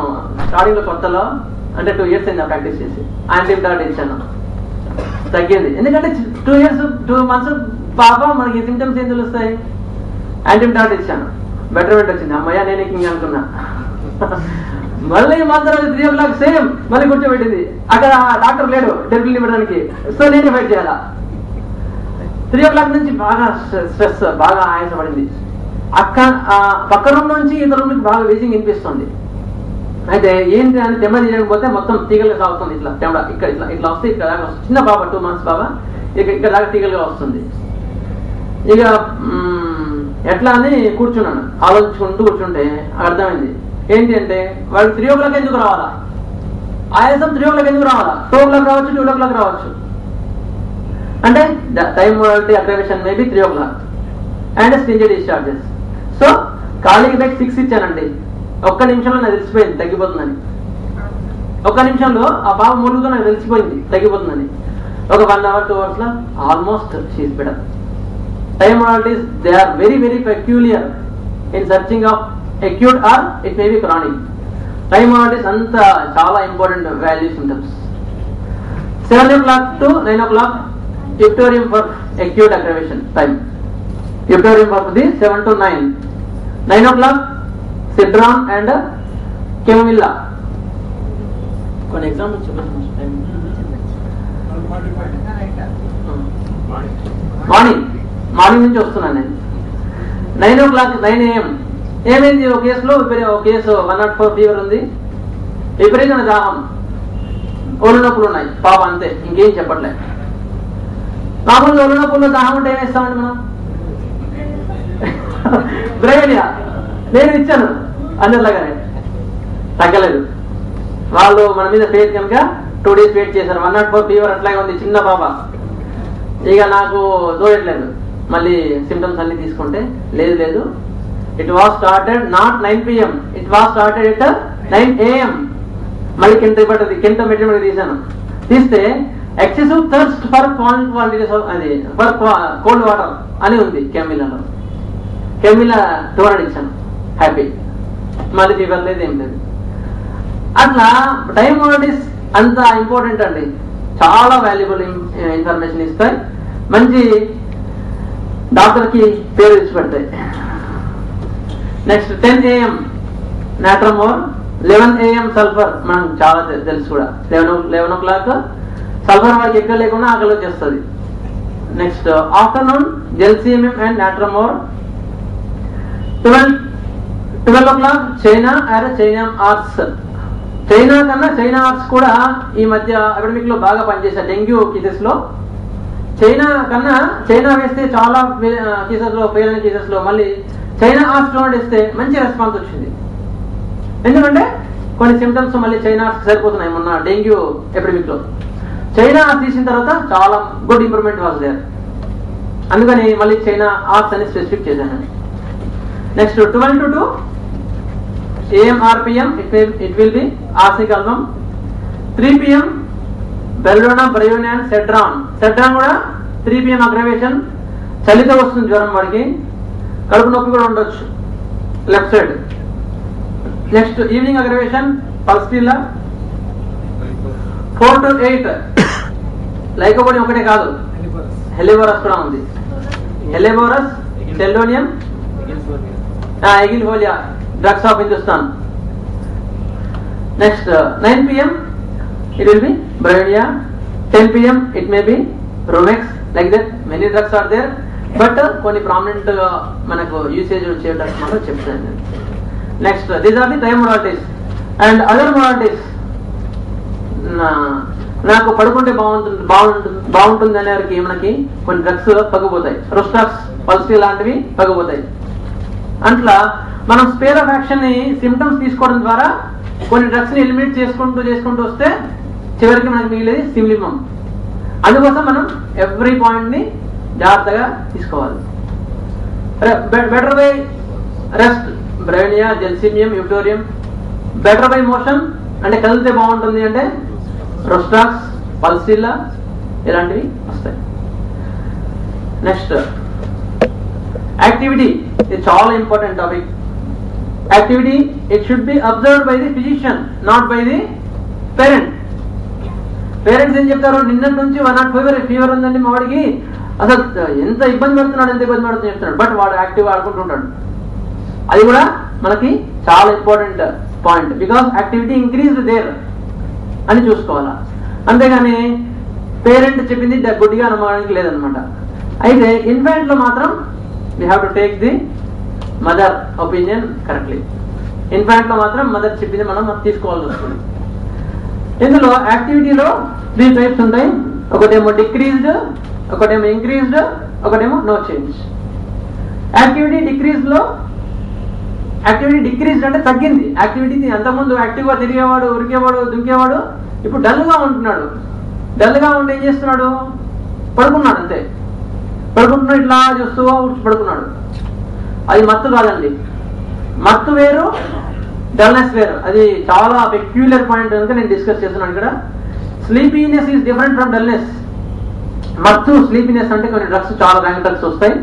స్టార్టింగ్లో కొత్తలో అంటే టూ ఇయర్స్ అయింది ప్రాక్టీస్ చేసి. యాంటీబయాటిక్ ఇచ్చాను తగ్గింది. ఎందుకంటే టూ ఇయర్స్ టూ మంత్స్ పాప మనకి సిమ్టమ్స్ ఏం తెలుస్తాయి? యాంటీబయాటిక్ ఇచ్చాను బెటర్మెంట్ వచ్చింది. అమ్మయ్య నేను ఇంక అనుకున్నా. మళ్ళీ మాత్రం త్రీ ఓ క్లాక్ సేమ్ మళ్ళీ కూర్చోబెట్టింది. అక్కడ డాక్టర్ లేడు డెలివరీ ఇవ్వడానికి సో నేనే ఫైట్ చేయాలా? త్రీ ఓ క్లాక్ నుంచి బాగా స్ట్రెస్ బాగా ఆయాసపడింది అక్క ఆ పక్క రూమ్ నుంచి ఇతర రూమ్ నుంచి బాగా వేసింగ్ వినిపిస్తుంది. అయితే ఏంటి అని తెమ్మ తీయకపోతే మొత్తం తీగలుగా సాగుతుంది ఇట్లా తెమ్మ ఇక్కడ ఇట్లా ఇట్లా వస్తే ఇక్కడ దాకా వస్తుంది. చిన్న బాబా టూ మంత్స్ బాబా ఇక ఇక్కడ దాకా తీగలుగా వస్తుంది. ఇక ఎట్లా అని కూర్చున్నాను. ఆలోచించుకుంటూ కూర్చుంటే అర్థమైంది. ఏంటి అంటే వాళ్ళు త్రీ ఓ క్లాక్ ఎందుకు రావాలా? ఆయాసం త్రీ ఓ క్లాక్ ఎందుకు రావాలా? టూ ఓ క్లాక్ రావచ్చు టూ ఓ క్లాక్ రావచ్చు. అంటే time modality aggravation maybe three o'clock and stinger discharges so ఖాళీకి back six ఇచ్చానండి. ఒక్క నిమిషంలో నాకు తెలిసిపోయింది తగ్గిపోతుందని. ఒక్క నిమిషంలో ఆ పాప ములుగుతో నాకు తెలిసిపోయింది తగ్గిపోతుందని. ఒక వన్ అవర్ టూ అవర్స్లో almost she's better very very peculiar in searching of acute or it may be chronic time modalities అంత చాలా important value symptoms seven o'clock to nine o'clock eupatorium for acute aggravation time eupatorium for the seven to nine nine o'clock cedron and chamomilla కొన్ని examples చూపించండి morning morning నుంచి వస్తున్నాను నేను. Nine o'clock nine AM ఏమైంది? ఒక కేసులో ఒక case one naught four fever ఉంది. విపరీతమైన దాహం. ఒళ్ళు నొప్పులు ఉన్నాయి. పాప అంతే. ఇంకేం చెప్పట్లే. మామూలుగా ఒళ్ళు నొప్పులు దాహం ఉంటే ఏం ఇస్తామండి మనం? బ్రేవియా నేను ఇచ్చాను. అందరిలాగానే. తగ్గలేదు. వాళ్ళు మన మీద ఫేట్ కనుక టూ డేస్ వెయిట్ చేశారు. వన్ నాట్ ఫోర్ ఫీవర్ అట్లాగే ఉంది. చిన్న పాప. ఇక నాకు దూరట్లేదు మళ్ళీ సిమ్టమ్స్ అన్ని తీసుకుంటే లేదు లేదు. It was started not nine PM it was started it nine AM మళ్ళీ కింద పట్టది కింద మెటీరియల్ తీసాను తీస్తే ఎక్సెసివ్ థర్స్ట్ ఫర్ క్వాంటిటీస్ అది ఫర్ కోల్డ్ వాటర్ అని ఉంది కెమిలలో కెమిలా టూ హండ్రెడ్ ఇచ్చాను హ్యాపీ మళ్ళీ ఫీవర్ లేదు ఏం లేదు. అట్లా టైం మోడీస్ అంత ఇంపార్టెంట్ అండి. చాలా వాల్యుబుల్ ఇన్ఫర్మేషన్ ఇస్తాయి. మంచి డాక్టర్కి పేరు ఇచ్చి పెడతాయి next ten AM natrum mur eleven AM sulphur మనం చాలా తెలుసు కూడా. Eleven eleven o'clock sulphur మనకి ఎక్కడ లేకుండా ఆకలి వచ్చేస్తుంది. Next afternoon gelsemium and natrum mur. Twelve twelve o'clock china and china arts. China కన్నా చైనా ఆర్ట్స్ కూడా ఈ మధ్య అకాడమిక్లో బాగా పనిచేశారు డెంగ్యూ కేసెస్లో. చైనా కన్నా చైనా వేస్తే చాలా కేసెస్లో ఫెయిల్ అయిన కేసెస్లో మళ్ళీ చైనా ఆర్ట్స్లో వేస్తే మంచి రెస్పాన్స్ వచ్చింది. ఎందుకంటే కొన్ని సిమ్టమ్స్ మళ్ళీ చైనా ఆర్ట్స్ సరిపోతున్నాయి మొన్న డెంగ్యూ ఎపిడమిక్లో. చైనా ఆర్ట్స్ తీసిన తర్వాత చాలా గుడ్ ఇంప్రూవ్మెంట్ వాజ్ దేర్ అందుకని మళ్ళీ చైనా ఆర్ట్స్ అని స్పెసిఫిక్ చేశాను. Next twelve to two AM RPM it it will be arsenic album three PM belladonna bryonia cedron. Cedron కూడా త్రీ పిఎం అగ్రవేషన్ చలితో వస్తుంది జ్వరం వాడికి. కడుపు నొప్పి కూడా ఉండొచ్చు. Left side next evening aggravation pulsatilla four to eight lycopodium ఒకటే కాదు. హెలిబోరస్ కూడా ఉంది. Helleborus selenium aegle folia drugs of Hindustan next nine PM it will be bryonia ten PM it may be Romex like that. Many drugs are there but uh, కొన్ని prominent uh, మనకు usage వచ్చే మాత్రం చెప్తాను నేను. Next these are the time moralities and other moralities నాకు పడుకుంటే బాగుంటుంది బాగుంటుంది బాగుంటుంది అనే వారికి మనకి కొన్ని డ్రగ్స్ పగిపోతాయి రుస్టాక్స్ పల్సీ లాంటివి పగిపోతాయి అట్లా మనం స్పేర్ ఆఫ్ యాక్షన్ని సిమ్టమ్స్ తీసుకోవడం ద్వారా కొన్ని డ్రగ్స్ని ఎలిమినేట్ చేసుకుంటూ చేసుకుంటూ వస్తే చివరికి మనకి మిగిలేదు సిమ్లిమం అందుకోసం మనం ఎవ్రీ పాయింట్ని జాగ్రత్తగా తీసుకోవాలి. Better by rest bryonia gelsemium eupatorium better by motion అంటే కదిలితే బాగుంటుంది అంటే రొస్టాక్స్ పల్సిల్లా ఇలాంటివి వస్తాయి. నెక్స్ట్ యాక్టివిటీ ఇది చాలా important topic activity it should be observe by the physician not by the parent parents ఏం చెప్తారు? నిన్నటి నుంచి వన్ నాట్ ఫీవర్ ఫీవర్ ఉందండి మా వాడికి. అసలు ఎంత ఇబ్బంది పడుతున్నాడు ఎంత ఇబ్బంది పడుతుంది చెప్తున్నాడు. బట్ వాడు యాక్టివ్ ఆడుకుంటుంటాడు. అది కూడా మనకి చాలా important point because activity increase there అని చూసుకోవాలా. అంతేగాని పేరెంట్ చెప్పింది గుడ్డిగా నమ్మడానికి లేదనమాట అయితే ఇన్ఫాంట్లో మాత్రం we have to take the mother opinion correctly ఇన్ఫాంట్లో మాత్రం మదర్ చెప్పింది మనం తీసుకోవాల్సి వస్తుంది. ఇందులో యాక్టివిటీలో త్రీ టైప్స్ ఉంటాయి. ఒకటేమో డిక్రీజ్డ్ ఒకటేమో ఇంక్రీజ్డ్ ఒకటేమో నో చేంజ్ యాక్టివిటీ డిక్రీజ్లో యాక్టివిటీ డిక్రీజ్డ్ అంటే తగ్గింది. యాక్టివిటీ అంతకుముందు యాక్టివ్గా తిరిగేవాడు ఉరికేవాడు దుంకేవాడు ఇప్పుడు డల్గా ఉంటున్నాడు. డల్గా ఉండి ఏం చేస్తున్నాడు? పడుకున్నాడు అంతే. పడుకుంటున్నాడు ఇట్లా చూస్తూ ఊడ్చి పడుకున్నాడు. అది మత్తు కాదండి. మత్తు వేరు డల్నెస్ వేరు అది చాలా పెక్యులర్ పాయింట్ కనుక నేను డిస్కస్ చేస్తున్నాను ఇక్కడ. Sleepiness is different from dullness మత్తు స్లీపీనెస్ అంటే కొన్ని డ్రగ్స్ చాలా ర్యాంక్ డ్రగ్స్ వస్తాయి.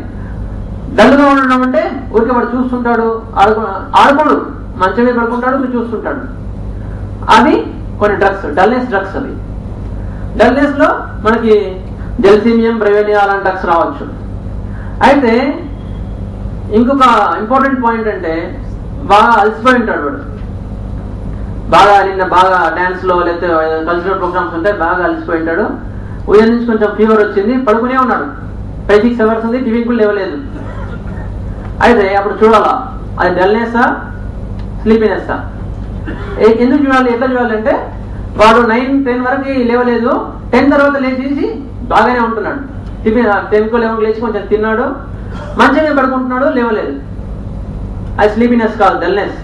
డల్గా ఉండడం అంటే ఊరికే వాడు చూస్తుంటాడు ఆడుకు ఆడుకోడు. మంచం మీద పడుకుంటాడు మీరు చూస్తుంటాడు. అది కొన్ని డ్రగ్స్ డల్నెస్ డ్రగ్స్ అవి. డల్నెస్లో మనకి జెల్సీమియం బ్రెవేనియా అలాంటి డ్రగ్స్ రావచ్చు. అయితే ఇంకొక ఇంపార్టెంట్ పాయింట్ అంటే బాగా అలసిపోయి ఉంటాడు వాడు. బాగా నిన్న బాగా డ్యాన్స్లో లేకపోతే కల్చరల్ ప్రోగ్రామ్స్ ఉంటాయి బాగా అలసిపోయి ఉంటాడు. ఉదయం నుంచి కొంచెం ఫీవర్ వచ్చింది పడుకునే ఉన్నాడు. ఫైవ్ సిక్స్ అవర్స్ ఉంది టిఫిన్ కూడా లేవలేదు. అయితే అప్పుడు చూడాలా అది డల్నెస్సా స్లీపీనెస్సా ఎందుకు చూడాలి ఎట్లా చూడాలంటే వాడు నైన్ టెన్ వరకు లేవలేదు. టెన్ తర్వాత లేచేసి బాగానే ఉంటున్నాడు. టిఫిన్ టెన్ లెవెన్కి లేచి కొంచెం తిన్నాడు. మంచిగా పడుకుంటున్నాడు లేవలేదు. అది స్లీపీనెస్ కాదు డల్నెస్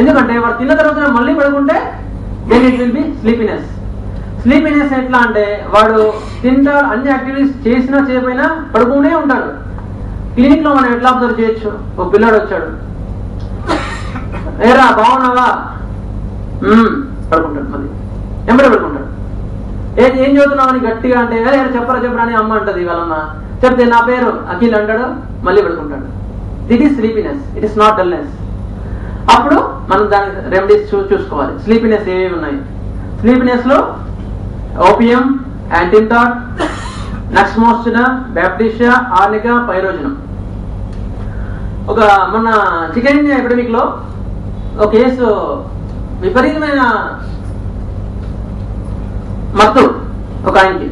ఎందుకంటే వాడు తిన్న తర్వాత మళ్ళీ పడుకుంటే then it will be sleepiness sleepiness ఎట్లా అంటే వాడు తింటాడు అన్ని యాక్టివిటీస్ చేసినా చేయకపోయినా పడుకునే ఉంటాడు. క్లినిక్లో మనం ఎట్లా అబ్జర్వ్ చేయొచ్చు? ఒక పిల్లాడు వచ్చాడు. ఏరా బాగున్నావా? పడుకుంటాడు మళ్ళీ. ఎంబడి పడుకుంటాడు. ఏం ఏం చదువుతున్నావు అని గట్టిగా అంటే చెప్పరా చెప్పరా అని అమ్మ అంటది వాళ్ళమ్మ చెప్తే నా పేరు అఖిల్ అంటాడు. మళ్ళీ పడుకుంటాడు. That is sleepiness it is not dullness అప్పుడు మనం దాని రెమెడీస్ చూ చూసుకోవాలి. స్లీపీనెస్ ఏవి ఉన్నాయి? స్లీపీనెస్లో ఓపియం యాంటింటాట్ నక్స్మోస్టిన బ్యాప్టిషియా ఆర్నికా పైరోజనం ఒక మొన్న చికెన్ ఇండియా ఎపిడమిక్లో ఒక కేసు విపరీతమైన మత్తు ఒక ఆయనకి.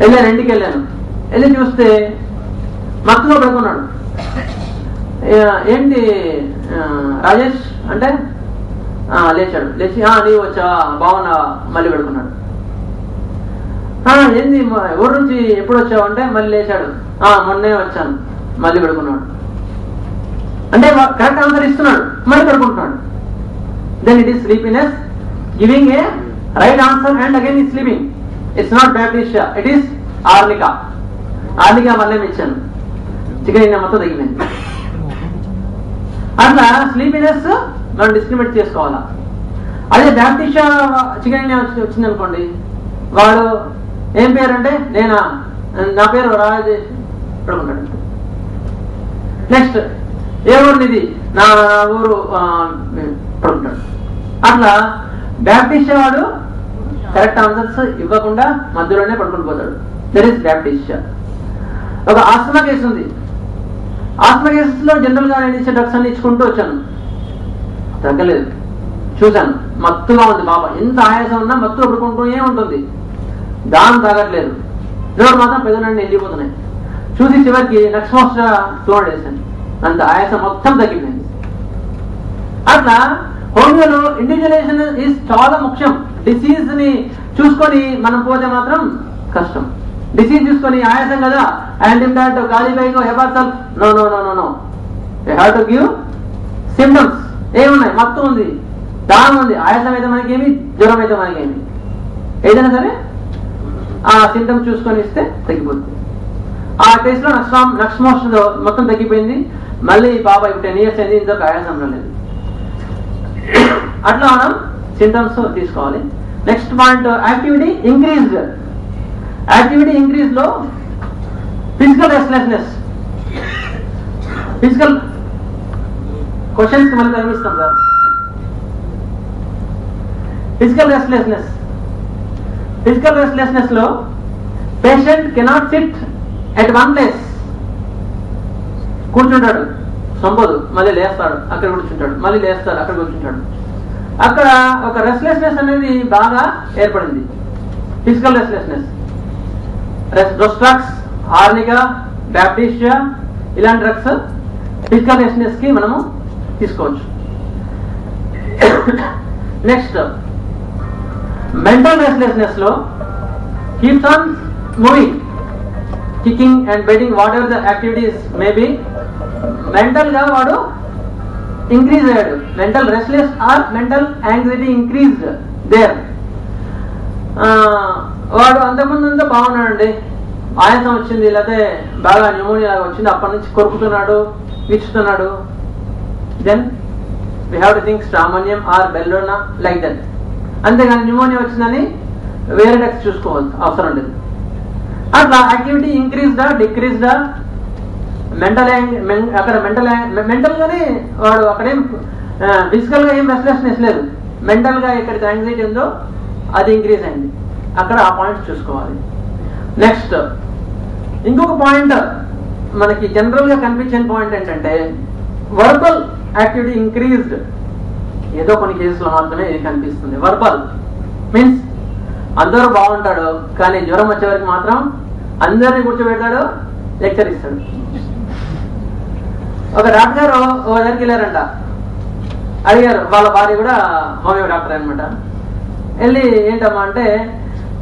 వెళ్ళాను ఇంటికి వెళ్ళాను వెళ్ళి చూస్తే మత్తులో పడుకున్నాడు. ఏంటి రాజేష్ అంటే? లేచాడు. లేచి "ఆ, నీవు వచ్చా బాగున్నావా మళ్ళీ పెడుకున్నాడు. ఏంది మ- ఊరు నుంచి ఎప్పుడు వచ్చావు అంటే మళ్ళీ లేచాడు. మొన్నే వచ్చాను. మళ్ళీ పెడుకున్నాడు. అంటే కరెక్ట్ ఆన్సర్ ఇస్తున్నాడు. మళ్ళీ పెడుకుంటున్నాడు. Then it is sleepiness giving a right answer and again ఈ sleeping it's not baptisia it is arnica arnica మళ్ళీ ఇచ్చాను? చికెన్ ఇండియా మొత్తం తగ్గిపోయింది అట్లా స్లీపీనెస్ మనం డిస్క్రిమినేట్ చేసుకోవాలా? అదే బ్యాప్టిషా చికెన్ వచ్చి వచ్చింది అనుకోండి. వాడు ఏం పేరు అంటే నేనా? నా పేరు రాజేష్ పడుకుంటాడు నెక్స్ట్ ఏ ఊరు నా ఊరు ఆ, పడుకుంటాడు అట్లా బ్యాప్టిషా వాడు కరెక్ట్ ఆన్సర్స్ ఇవ్వకుండా మధ్యలోనే పడుకుని పోతాడు. దర్ ఈస్ బ్యాప్టిషా ఒక ఆస్మా కేసు ఉంది. ఆస్మా జనరల్గా నేను ఇచ్చే డ్రగ్స్ అన్ని ఇచ్చుకుంటూ వచ్చాను. తగ్గలేదు. చూశాను. మత్తుగా ఉంది పాప ఎంత ఆయాసం ఉన్నా మత్తు పడుకుంటూనే ఉంటుంది దాని తగ్గట్లేదు నోరు మాత్రం పెదనండి వెళ్ళిపోతున్నాయి. చూసి చివరికి నెక్స్ట్ మోస్ట్ టూ వేసాను అంత ఆయాసం మొత్తం తగ్గిపోయింది. అట్లా హోమియోలో ఇండివిజువలైజేషన్ ఈజ్ చాలా ముఖ్యం. డిసీజ్ని చూసుకొని మనం పోతే మాత్రం కష్టం. డిసీజ్ తీసుకొని ఆయాసం కదా? యాంటీబయాట్ గాలి బైగో హెబాసల్ no no no no no I have to give symptoms ఏమున్నాయి? మొత్తం ఉంది. దాహం ఉంది. ఆయాసం అయితే మనకేమి? జ్వరం అయితే మనకేమి? ఏదైనా సరే ఆ సిమ్టమ్స్ చూసుకొని ఇస్తే తగ్గిపోతుంది. ఆ కేసులో నక్స్ట్ నెక్స్ట్ మోషన్ మొత్తం తగ్గిపోయింది. మళ్ళీ బాబా ఇప్పుడు టెన్ ఇయర్స్ అయింది. ఇంతకు ఆయాసం రాలేదు. అట్లా మనం సింటమ్స్ తీసుకోవాలి. Next point activity increase activity ఇంక్రీజ్లో physical restlessness physical questions మళ్ళీ కనిపిస్తాం sir. Physical restlessness physical రెస్ట్లెస్నెస్లో patient cannot sit at one place కూర్చుంటాడు. సంపదు మళ్ళీ లేస్తాడు. అక్కడ కూర్చుంటాడు. మళ్ళీ లేస్తాడు. అక్కడ కూర్చుంటాడు. అక్కడ ఒక రెస్ట్లెస్నెస్ అనేది బాగా ఏర్పడింది. Physical restlessness drugs Arnica Baptisia ఇలాంటి డ్రగ్స్ ఫిజికల్కి మనము తీసుకోవచ్చు. Next mental రెస్ట్లెస్నెస్లో keeps on moving kicking and beating whatever the activities maybe మెంటల్గా వాడు ఇంక్రీజ్ అయ్యాడు. Mental restless or mental anxiety increase there వాడు అంతకుముందు అంతా బాగున్నాడండి. ఆయాసం వచ్చింది లేకపోతే బాగా న్యూమోనియా వచ్చింది. అప్పటి నుంచి కొరుకుతున్నాడు విచ్చుతున్నాడు then we have to think సామాన్యం ఆర్ బెల్లోనా లైక్ దట్ అంతేగాని న్యూమోనియా వచ్చిందని వేరే డెక్స్ చూసుకోవాలి అవసరం లేదు. అట్లా యాక్టివిటీ ఇంక్రీజ్డా డిక్రీజ్డా మెంటల్ అక్కడ మెంటల్ మెంటల్గానే వాడు అక్కడేం ఫిజికల్గా ఏం రెస్ట్లెస్నెస్ లేదు. మెంటల్గా ఎక్కడికి యాంగ్జైటీ ఉందో అది ఇంక్రీజ్ అయింది. అక్కడ ఆ పాయింట్ చూసుకోవాలి. నెక్స్ట్ ఇంకొక పాయింట్ మనకి జనరల్గా కనిపించిన కనిపించే పాయింట్ ఏంటంటే వర్బల్ యాక్టివిటీ ఇంక్రీజ్డ్ ఏదో కొన్ని కేసులో మాత్రమే ఇది కనిపిస్తుంది. వర్బల్ మీన్స్ అందరూ బాగుంటాడు కానీ జ్వరం వచ్చే వరకు మాత్రం అందరినీ కూర్చోబెడతాడు లెక్చర్ ఇస్తాడు. ఒక డాక్టర్ గారు ఓ దగ్గరికి వెళ్ళారంట. అడిగారు వాళ్ళ భార్య కూడా హోమియో డాక్టర్ అనమాట వెళ్ళి ఏంటమ్మా అంటే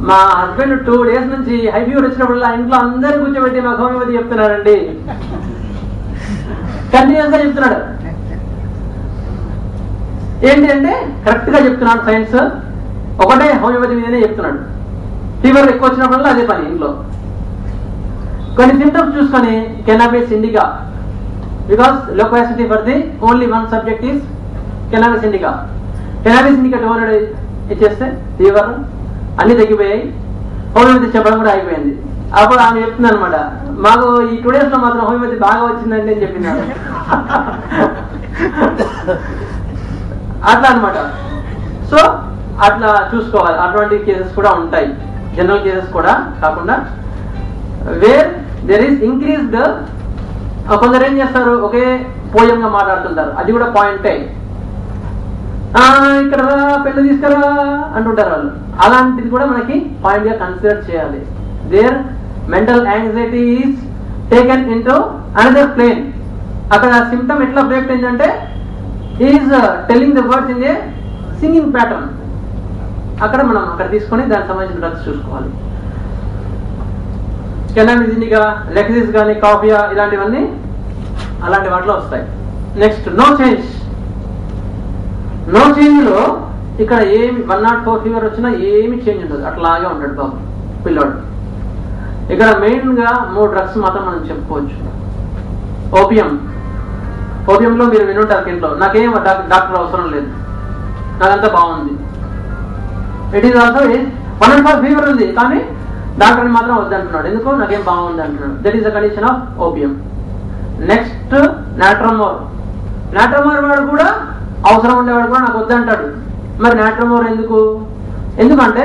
మా హస్బెండ్ టూ డేస్ నుంచి హై ఫీవర్ వచ్చినప్పుడు ఇంట్లో అందరు కూర్చోబెట్టి మా హోమియోపతి చెప్తున్నారండి. కంటిన్యూస్గా చెప్తున్నాడు. ఏంటి అంటే కరెక్ట్గా చెప్తున్నాడు సైన్స్ ఒకటే హోమియోపతి మీదనే చెప్తున్నాడు. ఫీవర్ ఎక్కువ వచ్చినప్పుడల్లా అదే పని ఇంట్లో. కొన్ని సిమ్టమ్స్ చూసుకొని cannabis indica because loquacity for the only one subject is cannabis indica cannabis indica two hundred ఇచ్చేస్తే తీవ్రం అన్ని తగ్గిపోయాయి. హోమియోపతి చెప్పడం కూడా అయిపోయింది అప్పుడు ఆమె చెప్తుంది అనమాట మాకు ఈ టూ డేస్లో మాత్రం హోమియోపతి బాగా వచ్చిందండి అని చెప్పినాడు. అట్లా అనమాట సో అట్లా చూసుకోవాలి. అటువంటి కేసెస్ కూడా ఉంటాయి. జనరల్ కేసెస్ కూడా కాకుండా. వేర్ దెర్ ఈస్ ఇంక్రీజ్డ్ కొందరు ఏం చేస్తారు? ఒకే పోయంగా మాట్లాడుతుంటారు. అది కూడా పాయింటే ఆ, ఇక్కడ రా పెన్ను తీసుకురా అంటుంటారు వాళ్ళు. అలాంటిది కూడా మనకి పాయింట్గా కన్సిడర్ చేయాలి. There mental anxiety is taken into another plane అక్కడ సిమ్టమ్ ఎట్లా బ్రేక్ ఏంటంటే is telling the words in a singing pattern అక్కడ మనం అక్కడ తీసుకొని దానికి సంబంధించిన డ్రగ్స్ చూసుకోవాలి. కెనాబిస్ ఇండికా లెక్సిస్ కానీ కాఫియా ఇలాంటివన్నీ అలాంటి వాటిలో వస్తాయి. నెక్స్ట్ నో చేంజ్ నో చేంజ్లో ఇక్కడ ఏమి వన్ నాట్ ఫోర్ ఫీవర్ వచ్చినా ఏమి చేంజ్ ఉండదు. అట్లాగే ఉంటాడు బాబు పిల్లోడు. ఇక్కడ మెయిన్గా మూడు డ్రగ్స్ మాత్రం మనం చెప్పుకోవచ్చు. ఓపియం ఓపియంలో మీరు వినుంటారు ఇంట్లో నాకేం డాక్టర్ అవసరం లేదు. నాకంతా బాగుంది. It is also one and four fever ఉంది. కానీ డాక్టర్ని మాత్రం వద్దంటున్నాడు. ఎందుకు? నాకేం బాగుంది అంటున్నాడు. That is the condition of opium next natrum mur natrum mur వాడు కూడా అవసరం ఉండేవాడు కూడా నాకు వద్దంటాడు. మరి నాట్రమోర్ ఎందుకు? ఎందుకంటే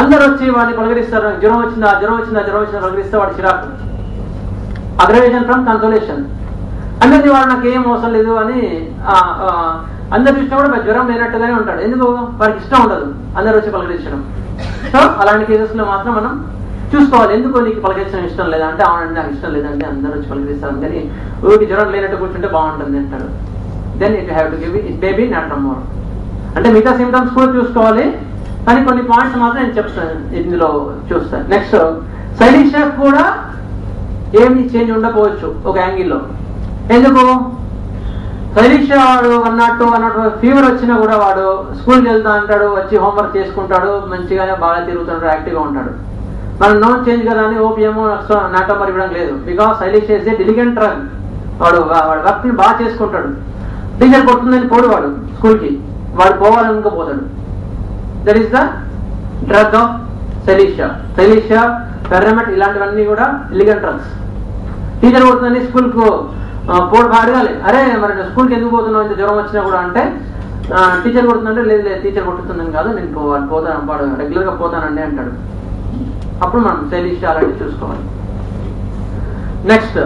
అందరు వచ్చి వాడిని పలకరిస్తారు జ్వరం వచ్చిందా? జ్వరం వచ్చిందా? జ్వరం వచ్చిందా? పలకరిస్తే వాడు చిరాకు. అగ్రవేషన్ ఫ్రమ్ కన్సోలేషన్ అందరిది వాడు నాకు ఏం అవసరం లేదు అని అందరి ఇష్టం కూడా జ్వరం లేనట్టుగానే ఉంటాడు. ఎందుకు? వాడికి ఇష్టం ఉండదు అందరు వచ్చి పలకరించడం. సో అలాంటి కేసెస్లో మాత్రం మనం చూసుకోవాలి. ఎందుకు నీకు పలకరించడం ఇష్టం లేదా? అంటే అవునండి నాకు ఇష్టం లేదంటే అందరూ వచ్చి పలకరిస్తారు. కానీ ఊరికి జ్వరం లేనట్టు కూర్చుంటే బాగుంటుంది అంటాడు. Then it have to give it baby not more అంటే మిగతా సిమ్టమ్స్ కూడా చూసుకోవాలి. కానీ కొన్ని పాయింట్స్ మాత్రం నేను చెప్తాను ఇందులో చూస్తాను. నెక్స్ట్ సైడింగ్ కూడా ఏమి చేంజ్ ఉండకపోవచ్చు ఒక యాంగిల్లో ఎందుకు? పరీక్ష వాడు అన్నట్టు అన్నట్టు ఫీవర్ వచ్చినా కూడా వాడు స్కూల్కి వెళ్తా అంటాడు వచ్చి హోంవర్క్ చేసుకుంటాడు మంచిగానే బాగా తిరుగుతుంటాడు యాక్టివ్గా ఉంటాడు. మనం నో చేంజ్ కదా అని ఓపీఎం మరి ఇవ్వడం లేదు. బికాస్ సైలిష్ చేసే డిలిగెంట్ రన్ వాడు వాడు వర్క్ని బాగా చేసుకుంటాడు. టీచర్ కొడుతుందని పోడు వాడు స్కూల్కి. వాడు పోవాలని ఇంకా పోతాడు. That is the drug of సెలీషియా సెలీషియా పెర్రమెట్ ఇలాంటివన్నీ కూడా ఇలిగల్ డ్రగ్స్ టీచర్ కొడుతుందని స్కూల్కు పోడు అడగాలి. అరే మరి స్కూల్కి ఎందుకు పోతున్నావు? ఇంత జ్వరం వచ్చినా కూడా అంటే టీచర్ కొడుతుందంటే లేదు లేదు టీచర్ కొట్టుతుందని కాదు నేను పోతాను వాడు రెగ్యులర్గా పోతానండి అంటాడు. అప్పుడు మనం శైలిష్ అలాంటివి చూసుకోవాలి. నెక్స్ట్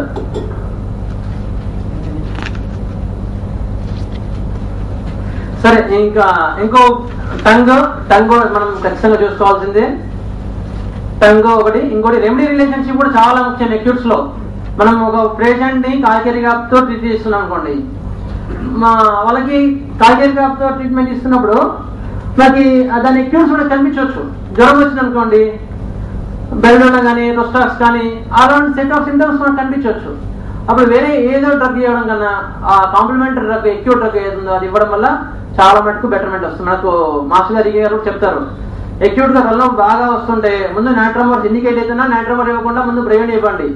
సరే ఇంకా ఇంకో టంగ్ టంగ్ మనం ఖచ్చితంగా చూసుకోవాల్సిందే. టంగ్ ఒకటి ఇంకోటి రెమెడీ రిలేషన్షిప్ కూడా చాలా ముఖ్యం ఎక్యూట్స్లో. మనం ఒక పేషెంట్ని కాయకరి తో ట్రీట్ చేస్తున్నాం అనుకోండి. మా వాళ్ళకి కాయకరి తో ట్రీట్మెంట్ ఇస్తున్నప్పుడు మనకి దాని ఎక్యూట్స్ కూడా కనిపించవచ్చు. జ్వరం వచ్చింది అనుకోండి బెల్డోనా కానీ రొస్టాక్స్ కానీ అలాంటి సెట్ ఆఫ్ సింటమ్స్ మనకు కనిపించవచ్చు. అప్పుడు వేరే ఏదో డ్రగ్ ఇవ్వడం కన్నా ఆ కాంప్లిమెంటరీ డ్రగ్ ఎక్కువ డ్రగ్ ఏదో అది ఇవ్వడం వల్ల చాలా మటుకు బెటర్మెంట్ వస్తుంది. నాకు మాస్టర్ గారు గారు చెప్తారు. అక్యూట్గా తలనొప్పి బాగా వస్తుంటే ముందు నాట్రమర్ ఇండికేట్ అవుతున్నా నాట్రమర్ ఇవ్వకుండా ముందు ప్రైవేట్ ఇవ్వండి.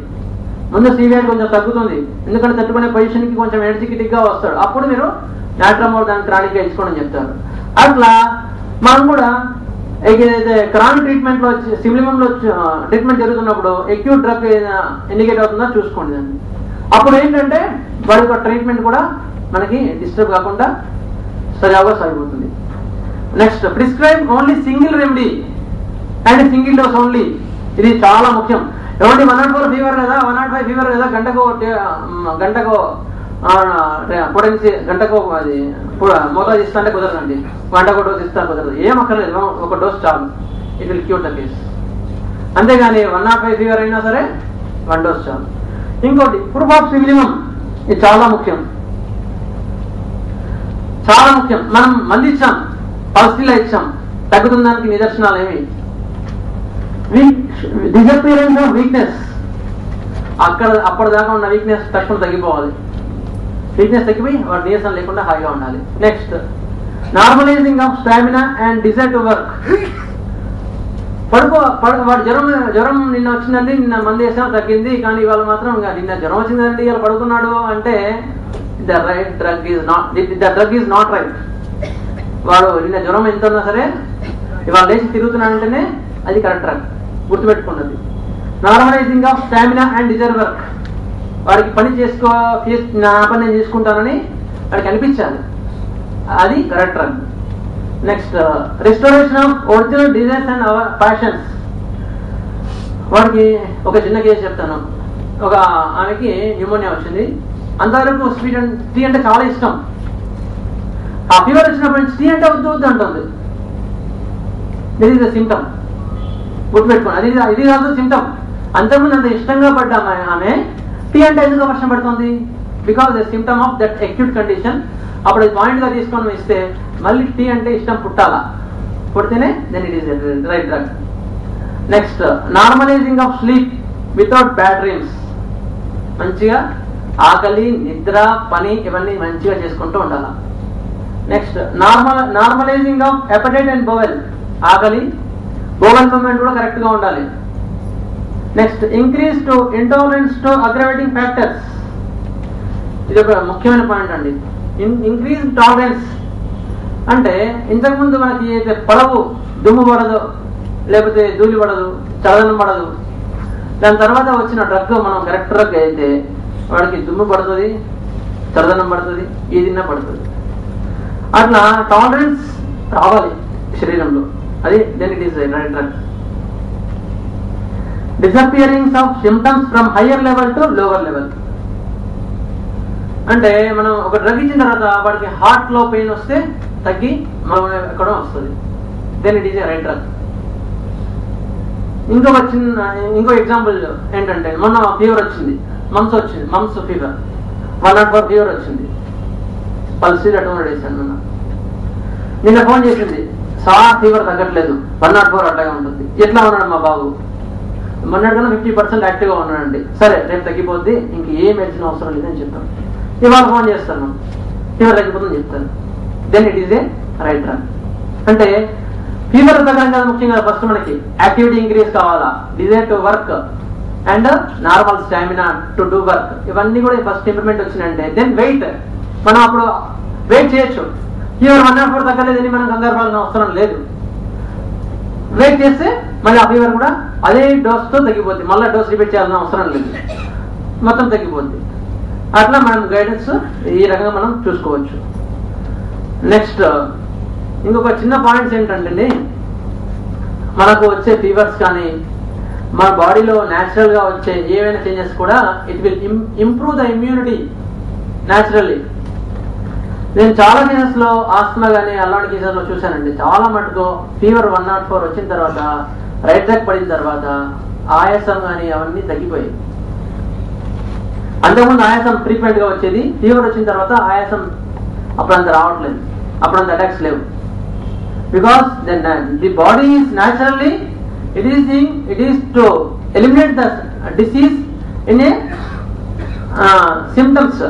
ముందు సీవియర్ కొంచెం తగ్గుతుంది. ఎందుకంటే తట్టుకునే పొజిషన్కి కొంచెం ఎనర్జీకి గా వస్తాడు. అప్పుడు మీరు నాట్రమర్ దాన్ని క్రానిక్గా ఇచ్చుకోండి అని చెప్తారు. అట్లా మనం కూడా ఏదైతే క్రానిక్ ట్రీట్మెంట్లో సిమిలిమం లో ట్రీట్మెంట్ జరుగుతున్నప్పుడు అక్యూట్ డ్రగ్ ఇండికేట్ అవుతుందో చూసుకోండి దాన్ని. అప్పుడు ఏంటంటే వాడి యొక్క ట్రీట్మెంట్ కూడా మనకి డిస్టర్బ్ కాకుండా సజావుగా సాగిపోతుంది next prescribe only single remedy and single dose only ఇది చాలా ముఖ్యం. ఏమంటే వన్ నాట్ ఫోర్ ఫీవర్ కదా వన్ నాట్ ఫైవ్ ఫీవర్ కదా గంటకో గంటకో మ్, గంటకు అది పు- మోతాదు ఇస్తా అంటే కుదరదండి. గంటకు డోస్ ఇస్తా కుదరదు. ఏం అక్కర్లేదు. ఒక డోస్ చాలు. It will cure the case అంతేగాని వన్ నాట్ ఫైవ్ ఫీవర్ అయినా సరే వన్ డోస్ చాలు. ఇంకోటి ప్రూఫ్ ఆఫ్ సివిలిమం ఇది చాలా ముఖ్యం. చాలా ముఖ్యం మనం మంది ఇచ్చాం పరిస్థితిలో ఇచ్చాం తగ్గుతున్న దానికి నిదర్శనాలు ఏమి డిసపియరెన్స్ ఆఫ్ వీక్నెస్ అక్కడ అప్పటిదాకా ఉన్న వీక్నెస్ తక్కువ తగ్గిపోవాలి. వీక్నెస్ తగ్గిపోయి వాడు నీరసం లేకుండా హాయిగా ఉండాలి. Next normalising of stamina and desire to work పడుకో పడు వాడు జ్వరం జ్వరం నిన్న వచ్చిందండి నిన్న మంది వేసాం తగ్గింది కానీ ఇవాళ మాత్రం ఇంకా నిన్న జ్వరం వచ్చిందండి ఇవాళ పడుకున్నాడు అంటే the right drug is not the drug is not right వాడు నిన్న జ్వరం ఎంత ఉన్నా సరే ఇవాళ లేచి తిరుగుతున్నాడంటేనే అది correct drug గుర్తుపెట్టుకున్నది. Normalising of stamina and desire work. వాడికి పని చేసుకో నా పని నేను చేసుకుంటానని వాడికి అనిపించాలి. అది correct drug next restoration of original designs and our passions వాడికి ఒక చిన్న కేసు చెప్తాను. ఒక ఆమెకి న్యూమోనియా వచ్చింది. అంతవరకు స్వీట్ అండ్ టీ అంటే చాలా ఇష్టం ఆ ఫీవర్ వచ్చినప్పటి నుంచి టీ అంటే వద్దు వద్దు అంటుంది దిస్ ఇస్ ద సిమ్టమ్ గుర్తుపెట్టుకోండి అది ఇది కాదు సిమ్టమ్ అంతకుముందు అంత ఇష్టంగా పడ్డ ఆమె- ఆమె టీ అంటే ఎందుకు వర్షం పడుతుంది because the symptom of that acute condition అప్పుడు అది పాయింట్గా తీసుకొని ఇస్తే మళ్ళీ టీ అంటే ఇష్టం పుట్టాలా పుడితేనే then it is right drug next normalising of sleep without bad dreams మంచిగా ఆకలి నిద్ర పని ఇవన్నీ మంచిగా చేసుకుంటూ ఉండాలి. Next normal normalising of appetite and bowel ఆకలి బోవెల్ మూమెంట్ కూడా కరెక్ట్గా ఉండాలి. Next increase to intolerance to aggravating factors ఇది ఒక ముఖ్యమైన పాయింట్ అండి. ఇంక్రీజ్ టాలరెన్స్ అంటే ఇంతకుముందు మనకి అయితే పొడవు దుమ్ము పడదు లేకపోతే ధూళి పడదు చదనం పడదు దాని తర్వాత వచ్చిన డ్రగ్ మనం కరెక్ట్ డ్రగ్ అయితే వాడికి దుమ్ము పడుతుంది చదనం పడుతుంది ఏదిన్నా పడుతుంది. అట్లా టాలరెన్స్ రావాలి శరీరంలో. అది then it is right disappearings of symptoms from higher level to lower level అంటే మనం ఒక డ్రగ్ ఇచ్చిన తర్వాత వాడికి హార్ట్లో పెయిన్ వస్తే తగ్గి మనం ఎక్కడో వస్తుంది. Then it is right drug ఇంకొక చిన్న ఇంకో ఎగ్జాంపుల్ ఏంటంటే మొన్న ఫీవర్ వచ్చింది. మంత్స్ వచ్చింది months fever one naught four fever వచ్చింది. పల్సీ అటువంటి వేసాను మొన్న నిన్న. ఫోన్ చేసింది సార్ ఫీవర్ తగ్గట్లేదు. వన్ నాట్ ఫోర్ అట్లాగే ఉంటుంది. ఎట్లా ఉన్నాడు మా బాబు? మొన్నటికన్నా ఫిఫ్టీ పర్సెంట్ యాక్టివ్గా ఉన్నాడండి. సరే రేపు తగ్గిపోద్ది. ఇంక ఏ మెడిసిన్ అవసరం లేదని చెప్తాను. ఇవాళ ఫోన్ చేస్తాను. ఫీవర్ తగ్గిపోతుందని చెప్తాను. Then it is a right run అంటే ఫీవర్ తగ్గడం కాదు ముఖ్యంగా ఫస్ట్ మనకి. యాక్టివిటీ ఇంక్రీజ్ కావాలా? Desire to work and normal stamina to do work ఇవన్నీ కూడా ఫస్ట్ ఇంప్రూవ్మెంట్ వచ్చినాయంటే దెన్ వెయిట్ మనం అప్పుడు వెయిట్ చేయొచ్చు. ఫీవర్ వన్ నాట్ ఫోర్ తగ్గలేదని మనం కంగారు పడాల్సిన అవసరం లేదు. వెయిట్ చేస్తే మళ్ళీ ఆ ఫీవర్ కూడా అదే డోస్తో తగ్గిపోద్ది. మళ్ళీ డోస్ రిపీట్ చేయాల్సిన అవసరం లేదు. మొత్తం తగ్గిపోద్ది. అట్లా మనం గైడెన్స్ ఈ రకంగా మనం చూసుకోవచ్చు. నెక్స్ట్ ఇంకొక చిన్న పాయింట్స్ ఏంటంటే మనకు వచ్చే ఫీవర్స్ కానీ మన బాడీలో న్యాచురల్గా వచ్చే ఏవైనా చేంజెస్ కూడా it will improve the immunity naturally నేను చాలా కేసెస్లో ఆస్మా గానీ అలాంటి కేసెస్లో చూశానండి. చాలా మటుకు ఫీవర్ వన్ నాట్ ఫోర్ వచ్చిన తర్వాత రైట్ బ్యాక్ పడిన తర్వాత ఆయాసం కానీ అవన్నీ తగ్గిపోయాయి. అంతకుముందు ఆయాసం ఫ్రీక్వెంట్గా వచ్చేది ఫీవర్ వచ్చిన తర్వాత ఆయాసం అప్పుడు అంత రావట్లేదు అప్పుడు అంత అటాక్స్ లేవు because the body is naturally it is the it is to eliminate the disease in a symptoms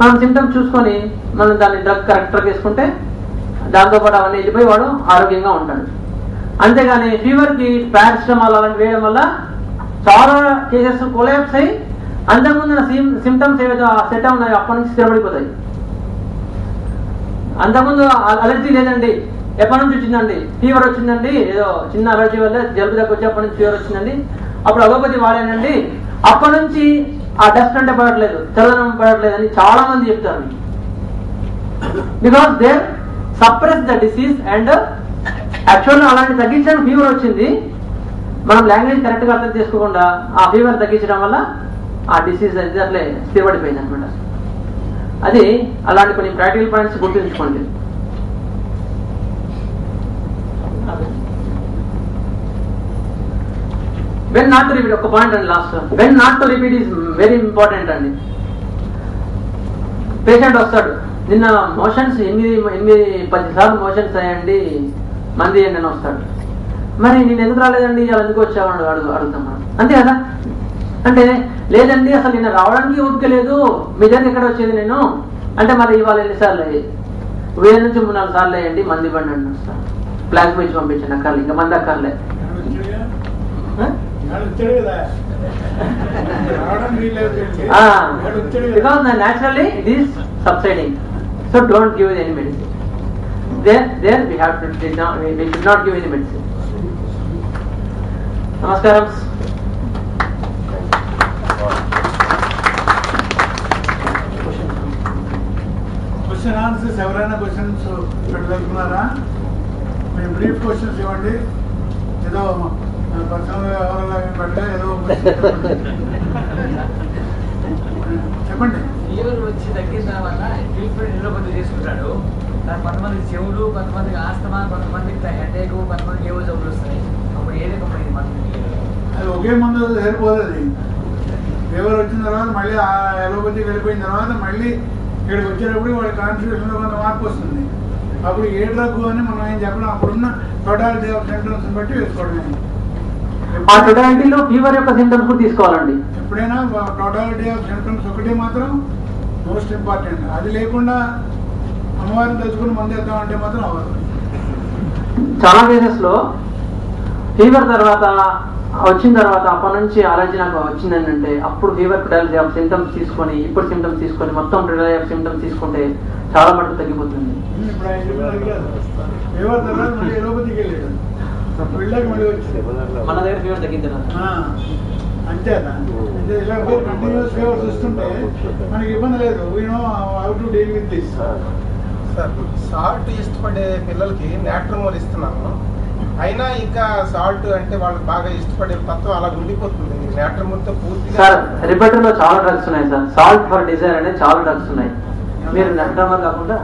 మనం సిమ్టమ్స్ చూసుకొని మనం దాన్ని డ్రగ్ కరెక్ట్గా వేసుకుంటే దాంతోపాటు అవన్నీ వెళ్ళిపోయి వాడు ఆరోగ్యంగా ఉంటాడు. అంతేగాని ఫీవర్కి పారాసిటమాల్ అలాంటి వేయడం వల్ల చాలా కేసెస్ కొలాబ్స్ అయ్యి అంతకుముందు సిమ్టమ్స్ ఏవైతే సెట్ ఉన్నాయో అప్పటి నుంచి స్థిరపడిపోతాయి. అంతకుముందు అలర్జీ లేదండి. ఎప్పటి నుంచి వచ్చిందండి? ఫీవర్ వచ్చిందండి. ఏదో చిన్న అలర్జీ వల్ల జలుబు దగ్గర వచ్చి అప్పటి నుంచి ఫీవర్ వచ్చిందండి. అప్పుడు అలోపతి వాడానండి. అప్పటి నుంచి ఆ డస్ట్ అంటే పడట్లేదు తెల్లదనం పడట్లేదు అని చాలా మంది చెప్తారు. Because they suppress the disease and actual అలాంటి తగ్గించడానికి ఫీవర్ వచ్చింది. మనం లాంగ్వేజ్ కరెక్ట్గా అర్థం చేసుకోకుండా ఆ ఫీవర్ తగ్గించడం వల్ల ఆ డిసీజ్ అనేది అట్లే స్థిరపడిపోయింది అనమాట అది అలాంటి కొన్ని ప్రాక్టికల్ పాయింట్స్ గుర్తుంచుకోండి. వెన్ నాట్ టు రిపీట్ ఒక పాయింట్ అండి last when not to repeat is very important అండి. పేషెంట్ వస్తాడు. నిన్న మోషన్స్ ఎనిమిది ఎనిమిది పది సార్లు మోషన్స్ అయ్యండి మంది అని వస్తాడు. మరి నేను ఎందుకు రాలేదండి? ఇలా ఎందుకు వచ్చావు అడుగు అడుగుతాం మనం. అంతే కదా? అంటే లేదండి అసలు నిన్న రావడానికి ఓపిక లేదు. మీ దగ్గర ఎక్కడ వచ్చేది నేను? అంటే మరి ఇవాళ ఎన్నిసార్లు అయ్యి వేల నుంచి మూడు నాలుగు సార్లు అయ్యండి మంది వస్తాను ప్లాన్ పెంచి పంపించండి అక్కర్లే ఇంకా మంది అక్కర్లే. Because naturally it is subsiding so don't give any medicine there there we have to did not, we, we should not give any medicine నమస్కారం క్వశ్చన్ ఆన్సర్స్ ఎవరైనా క్వశ్చన్స్ పెట్టగలుగుతున్నారా మీ బ్రీఫ్ క్వశ్చన్స్ ఇవ్వండి ఏదో పర్సనల్ ఎవరైనా పెట్టా ఏదో చెప్పండి. ఫీవర్ వచ్చి తగ్గిన తర్వాత ట్రీట్మెంట్ నిలబద్దు చేసుకుంటాడు. కొంతమంది చెవులు కొంతమందికి ఆస్తమా కొంతమందికి హెడేక్ కొంతమందికి ఏవో జబ్బులు వస్తాయి అప్పుడు ఏదే కంపెనీ మనకి అది ఒకే మందు సరిపోదు అది. ఫీవర్ వచ్చిన తర్వాత మళ్ళీ ఆ ఎలోపతికి వెళ్ళిపోయిన తర్వాత మళ్ళీ ఇక్కడికి వచ్చేటప్పుడు వాడి కాన్స్టిట్యూషన్లో కొంత మార్పు వస్తుంది. అప్పుడు ఏ డ్రగ్ అని మనం ఏం చెప్పడం అప్పుడున్న టోటాలిటీ ఆఫ్ సెంటర్స్ బట్టి వేసుకోవడమే. ఆ టొటాలిటీలో ఫీవర్ యొక్క సింటమ్స్ కూడా తీసుకోవాలండి. ఎప్పుడైనా టోటాలిటీ ఆఫ్ సిమ్టమ్స్ ఒకటి మాత్రం మోస్ట్ ఇంపార్టెంట్ అది లేకుండా అమ్మవారిని తెచ్చుకుని మందు వేద్దామంటే మాత్రం అవ్వదు. చాలా కేసెస్లో ఫీవర్ తర్వాత వచ్చిన తర్వాత అప్పటి నుంచి అలర్జీ నాకు వచ్చింది అంటే అప్పుడు ఫీవర్ టొటాలిటీ ఆఫ్ సింటమ్స్ తీసుకొని ఇప్పుడు సింటమ్స్ తీసుకొని మొత్తం టొటాలిటీ ఆఫ్ సింటమ్స్ తీసుకుంటే చాలా మటుకు తగ్గిపోతుంది. వెళ్ళాక మళ్ళీ వచ్చింది మన దగ్గర ఫీవర్ తగ్గింది ఆ, అంతేనా అంటే ఇలా కంటిన్యూస్ ఫీవర్స్ వస్తుంటే మనకి ఇబ్బంది లేదు. We know how to deal with this sir salt ఇష్టపడే పిల్లలకి నాట్రమోల్ ఇస్తున్నాము. అయినా ఇంకా సాల్ట్ అంటే వాళ్ళు బాగా ఇష్టపడే తత్వం అలా ఉండిపోతుంది. నాట్రమోల్తో పూర్తిగా సార్ రిపర్టర్లో చాలా డ్రగ్స్ ఉన్నాయి సార్. సాల్ట్ ఫర్ డిజైర్ అనే చాలా డ్రగ్స్ ఉన్నాయి. మీరు నట్టమా కాకుండా?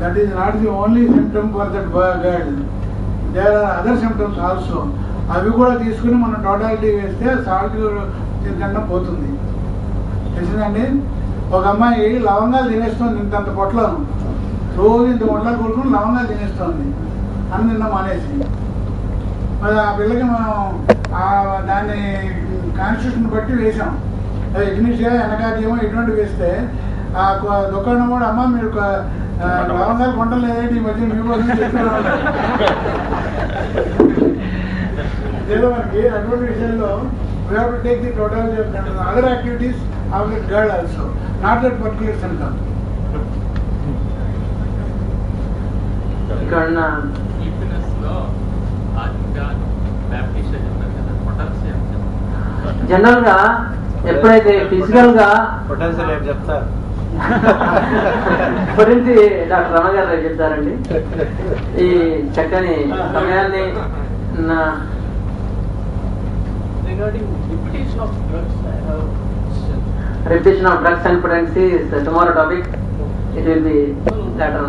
That is not the only symptom for that girl there are other symptoms also అవి కూడా తీసుకుని మనం టోటాలిటీ వేస్తే సాల్ట్ తినకుండా పోతుంది. తెలిసిందండి? ఒక అమ్మాయి లవంగాలు తినేస్తుంది ఇంతంత పొట్లను రోజు ఇంత పొట్లాలు కొడుకుని లవంగాలు తినేస్తుంది. అని నిన్న మానేసి. మరి ఆ పిల్లకి మనం దాన్ని కాన్స్టిట్యూషన్ బట్టి వేసాం ఎగ్నిషియా వెనకాదేమో ఇటువంటి వేస్తే ఆ దుకాణం కూడా అమ్మ మీరు కొ- ఆ, లవంగాలు కొంటలేదండి ఈ మధ్య మీ కోసం చెప్తున్నాను ఏదో మనకి అటువంటి విషయంలో we have to take the totality of control. other activities of that girl also, not that particular symptom. ఇక్కడ ఉన్న ఈపీఎస్లో ఆర్గాన్ బ్యాప్టిస్ట్ చెప్పారు కదా పొటాషియం జనరల్గా ఎప్పుడైతే ఫిజికల్గా పొటెన్షియల్ చెప్తారు గురించి డాక్టర్ రమగారు చెప్తారండి? ఈ చక్కని సమయాన్ని repetition of drugs and products is tomorrow topic it will be doctor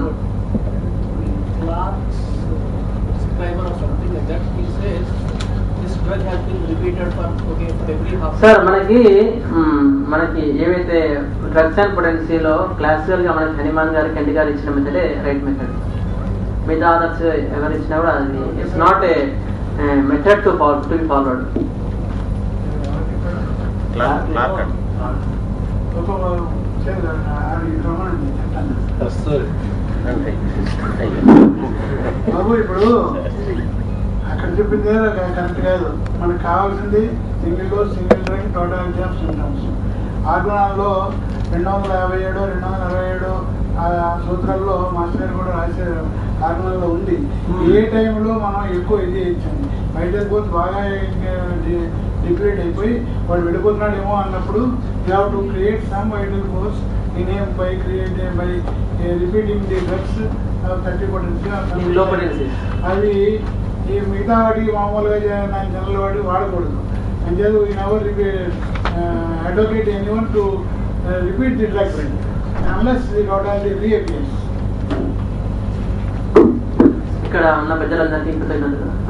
sir మనకి మనకి ఏవైతే డ్రగ్స్ అండ్ పొటెన్సీలో క్లాసికల్గా మనకి హనుమాన్ గారు కెండి గారు ఇచ్చిన మెథడే రైట్ మెథడ్ మిగతా అదర్స్ ఎవరు ఇచ్చినా కూడా అది it's not a method to follow to be followed బాబు ఇప్పుడు అక్కడ చెప్పిందే కరెక్ట్ కాదు. మనకు కావాల్సింది single dose single drug totality of symptoms ఆర్గనాల్లో రెండు వందల యాభై ఏడు రెండు వందల అరవై ఏడు ఆ సూత్రాల్లో మాస్టర్ గారు కూడా రాశారు ఆర్గనాల్లో ఉంది. ఏ టైంలో మనం ఎక్కువ ఇది ఇచ్చింది బయట పోతే బాగా డిప్లీట్ అయిపోయి వాడు వెళ్ళిపోతున్నాడేమో అన్నప్పుడు you have to create some vital course in um by create by repeating the drugs thirty potency. అవి ఈ మిగతా వాటికి మామూలుగా నా జనరల్ వాటికి వాడకూడదు. అంచేది we never advocate any one to repeat the drug unless the totality reappears ఇక్కడ ఉన్న పెద్దలందరికీ కృతజ్ఞతలు.